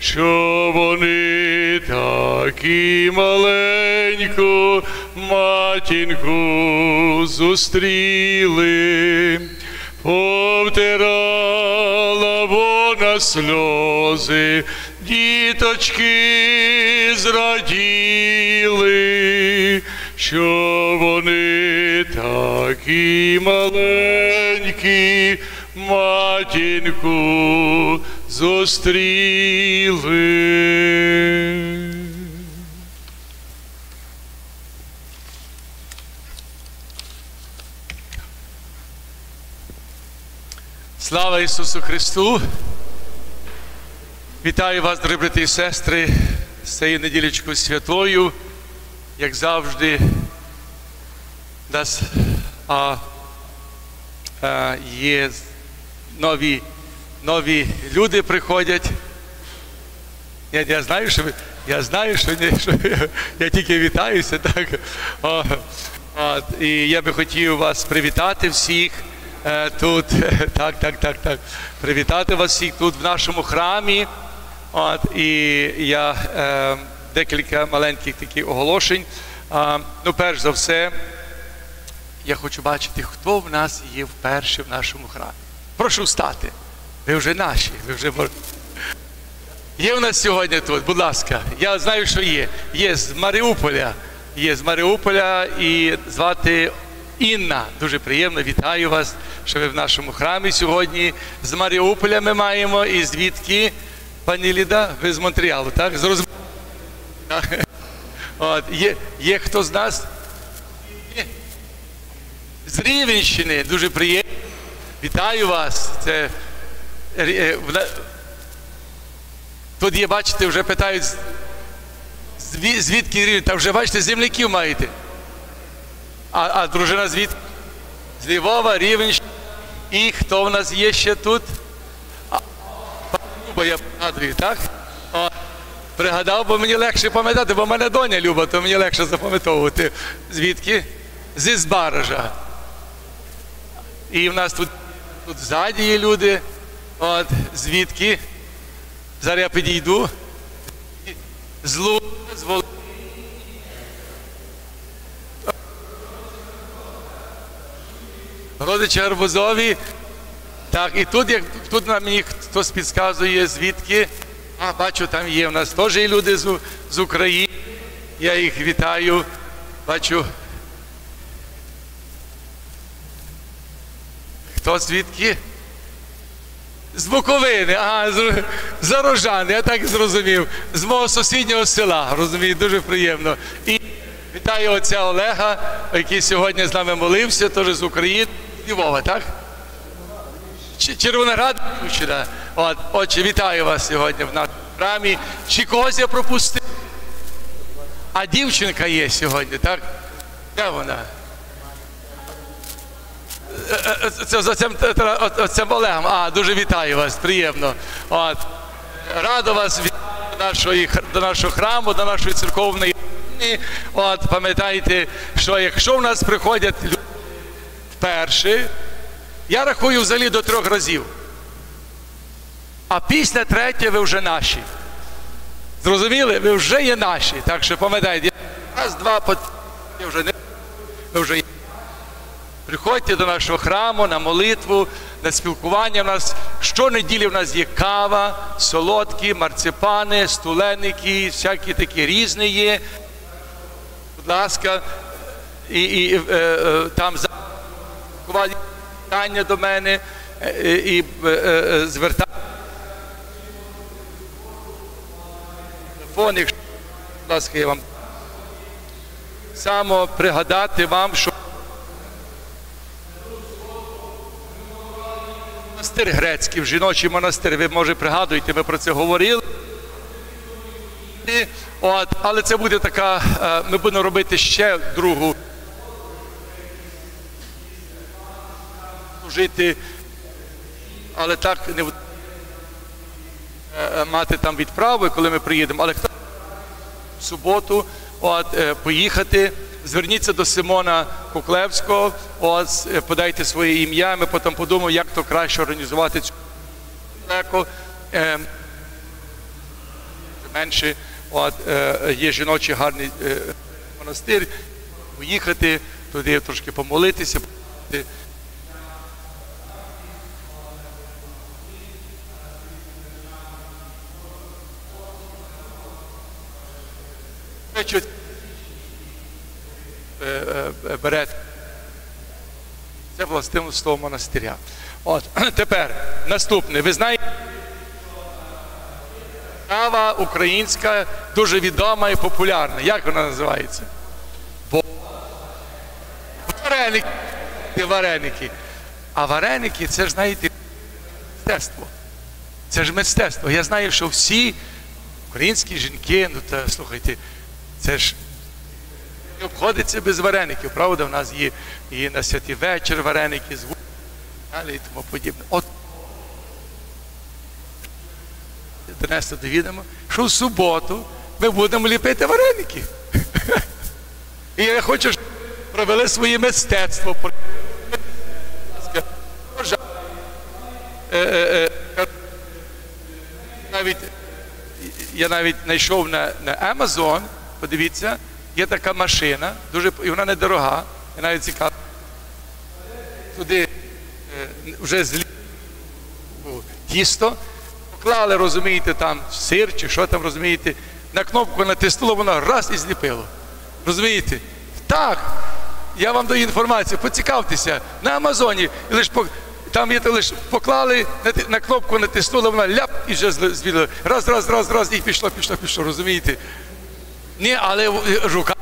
S1: що вони такі маленьку матінку зустріли. Повтирала вона сльози, діточки зраділи, що вони такі маленькі матінку зустріли.
S4: Слава Ісусу Христу! Вітаю вас, дорогі брати і сестри, з цією неділечкою святою, як завжди, нас а, а, є нові, нові люди приходять. Я, я знаю, що ви, я знаю, що, ні, що я, тільки вітаюся, так. О, от, і я би хотів вас привітати всіх е, тут. Так, так, так, так. Привітати вас всіх тут в нашому храмі. От, і я е, декілька маленьких таких оголошень. Ну, перш за все, я хочу бачити, хто в нас є вперше в нашому храмі. Прошу встати. Ви вже наші, ви вже Є в нас сьогодні тут, будь ласка. Я знаю, що є. Є з Маріуполя. Є з Маріуполя і звати Інна. Дуже приємно, вітаю вас, що ви в нашому храмі сьогодні. З Маріуполя ми маємо і звідки, пані Ліда, ви з Монтріалу, так? З роз... От, є, є хто з нас? Є. З Рівенщини, дуже приємно. Вітаю вас. Це е, в- Тут є, бачите, вже питають, зві- звідки рівень. Там вже, бачите, земляків маєте. А, а дружина звідки? З Львова, Рівенщина. І хто в нас є ще тут? А, Люба, я пригадую, так? Пригадав, бо мені легше пам'ятати, бо в мене доня Люба, то мені легше запам'ятовувати. Звідки? Зі Збаража. І в нас тут, тут ззаді є люди. От, звідки? Зараз я підійду. З Лу- з Вол... Родичі Арбузові. Так, і тут, як тут нам мені хтось підказує, звідки. А, бачу, там є в нас теж є люди з, з України. Я їх вітаю. Бачу. Хто звідки?
S1: З Буковини, ага, з Зарожани, я так зрозумів. З мого сусіднього села, розумію, дуже приємно. І вітаю отця Олега, який сьогодні з нами молився, теж з України. Львова, так? Червоноград, Дівчина. От, отче, вітаю вас сьогодні в нашому храмі. Чи когось я пропустив? А дівчинка є сьогодні, так? Де вона? Це за цим, цим Олегом. А, дуже вітаю вас, приємно. От. Радо вас до, нашої, до нашого храму, до нашої церковної. От, пам'ятайте, що якщо в нас приходять люди вперше, я рахую взагалі до трьох разів. А після третє ви вже наші. Зрозуміли? Ви вже є наші. Так що пам'ятайте, раз, два, по ви вже не ви вже є. Приходьте до нашого храму на молитву, на спілкування. У нас щонеділі в нас є кава, солодкі, марципани, стуленики, всякі такі різні є. Будь ласка, і, і е, е, там за питання до мене е, е, і е, е. Телефон, будь ласка, я вам само пригадати вам, що монастир грецький, жіночий монастир, ви може пригадуєте, ми про це говорили. От, але це буде така, ми будемо робити ще другу. Жити, але так не в- е, мати там відправи, коли ми приїдемо. Але хто в суботу от, е, поїхати, зверніться до Симона Куклевського, е, подайте своє ім'я, ми потім подумаємо, як то краще організувати цю безпеку. Е, менше от, е, є жіночий гарний е, монастир, поїхати туди трошки помолитися. Речі, е, е, е, це властивство монастиря. От тепер наступне. Ви знаєте, Кава українська дуже відома і популярна. Як вона називається? Бо... Вареники. Вареники. А вареники це ж знаєте мистецтво. Це ж мистецтво. Я знаю, що всі українські жінки, ну та слухайте, це ж не обходиться без вареників. Правда, в нас є і на святий вечір вареники, з і тому подібне. От донести до що в суботу ми будемо ліпити вареники. І я хочу, щоб провели своє мистецтво. Е, е, е, Навіть я навіть знайшов на, на Amazon, подивіться, є така машина, дуже і вона недорога, і навіть цікава. Туди е, вже злі тісто, поклали, розумієте, там сир чи що там, розумієте, на кнопку натиснуло, воно раз і зліпило. Розумієте? Так, я вам даю інформацію, поцікавтеся на Амазоні, лиш по, там є лише поклали, на, кнопку натиснуло, вона ляп і вже звіло. Раз, раз, раз, раз, і пішло, пішло, пішло, розумієте? Ні, але рука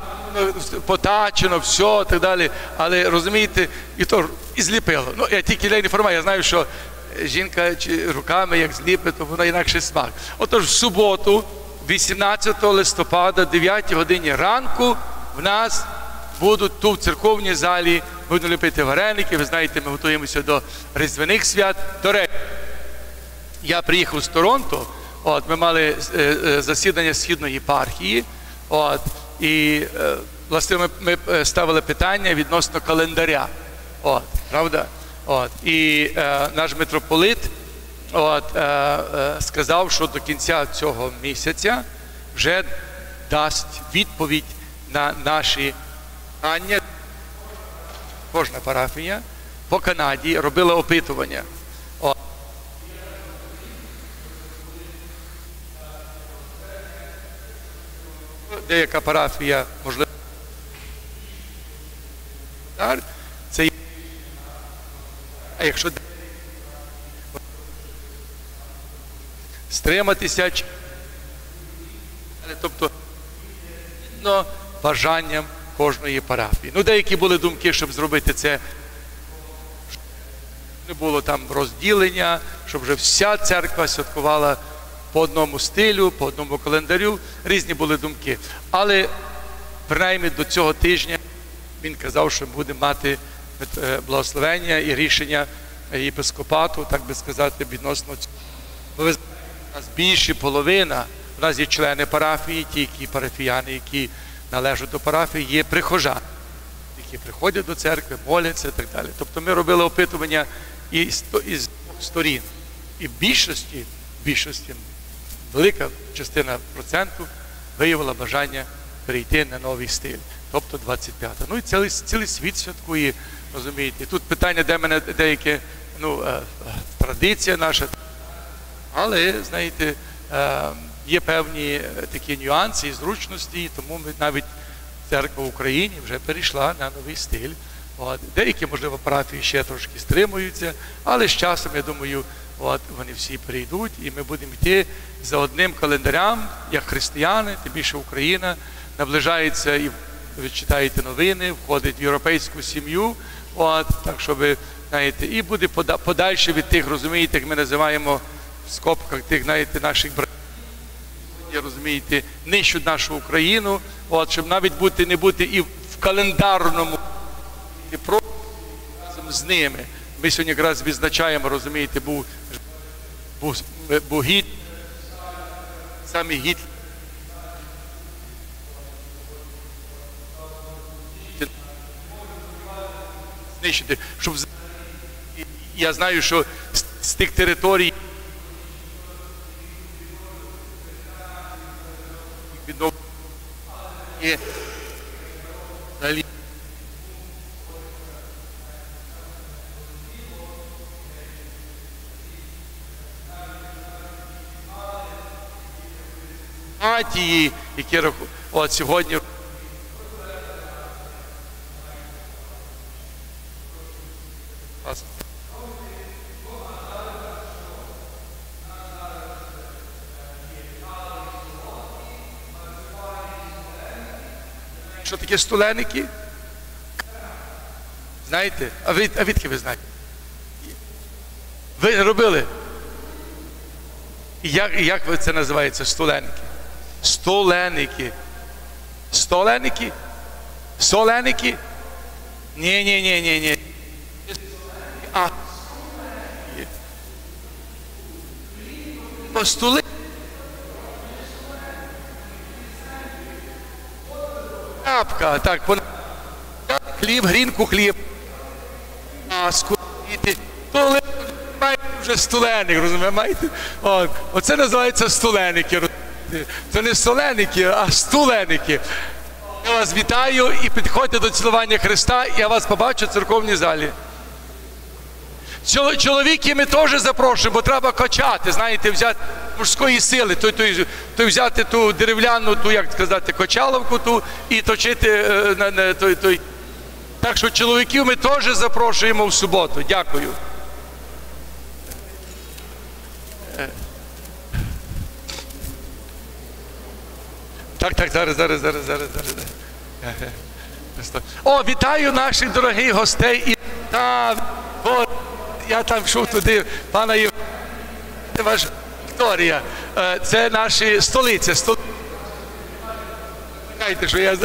S1: потачено, все так далі. Але розумієте, і то і зліпило. Ну, я тільки для інформації, я знаю, що жінка чи руками як зліпить, то вона інакший смак. Отож, в суботу, 18 листопада, 9 годині ранку, в нас будуть тут в церковній залі, будемо ліпити вареники. Ви знаєте, ми готуємося до Різдвяних свят. До речі, я приїхав з Торонто, от, ми мали е, е, засідання східної єпархії, от, і е, власне ми, ми е, ставили питання відносно календаря. От, правда? От, і е, наш митрополит от, е, е, сказав, що до кінця цього місяця вже дасть відповідь на наші питання. Кожна парафія по Канаді робила опитування. От. Деяка парафія, можливо, це є. а якщо стриматися. чи- Тобто, ну, бажанням кожної парафії. Ну, деякі були думки, щоб зробити це не було там розділення, щоб вже вся церква святкувала по одному стилю, по одному календарю. Різні були думки. Але принаймні до цього тижня він казав, що буде мати е, благословення і рішення єпископату, так би сказати, відносно цього. У нас більше половина, у нас є члени парафії, ті, які парафіяни, які належать до парафії, є прихожани які приходять до церкви, моляться і так далі. Тобто ми робили опитування із двох сторін. І в більшості, в більшості, велика частина проценту виявила бажання перейти на новий стиль, тобто 25. Ну і цілий, цілий світ святкує, розумієте. Тут питання, де мене деяке, ну, е, традиція наша, але, знаєте, е, є певні е, такі нюанси і зручності, тому ми навіть церква в Україні вже перейшла на новий стиль. От. Деякі, можливо, парафії ще трошки стримуються, але з часом, я думаю, от, вони всі перейдуть, і ми будемо йти за одним календарем, як християни, тим більше Україна наближається і ви читаєте новини, входить в європейську сім'ю. От, так що ви знаєте, і буде пода- подальше від тих, розумієте, як ми називаємо в скобках тих, знаєте, наших братів розумієте, нищуть нашу Україну, от, щоб навіть бути, не бути і в календарному і просто разом з ними. Ми сьогодні якраз відзначаємо, розумієте, був, був, був гід, самі гід. Знищити, щоб я знаю, що з, з тих територій відновлення є взагалі Атії, які от сьогодні Що таке стуленики? Знаєте? А ви, а відки ви знаєте? Ви робили? Як, як ви це називається? Стуленики? Столеники. Столеники? Соленики? Ні, ні, ні, ні, ні. А. О, стули. Апка, так, хліб, грінку хліб. А, скуріти. То маєте вже стуленик, розумієте? Оце називається стуленики. Це не соленики, а стуленики. Я вас вітаю і підходьте до цілування Христа, я вас побачу в церковній залі. Чоловіки ми теж запрошуємо, бо треба качати, знаєте, взяти мужської сили, той, той, той взяти ту дерев'яну, ту, як сказати, качаловку ту і точити е, на, на той, той. Так що чоловіків ми теж запрошуємо в суботу. Дякую. Так, так, зараз, зараз, зараз, зараз, зараз. О, вітаю наших дорогих гостей і там. О, я там йшов туди, пана Єв... Це ваш Вікторія. Е, Це наші столиці. Стол... Чекайте, що я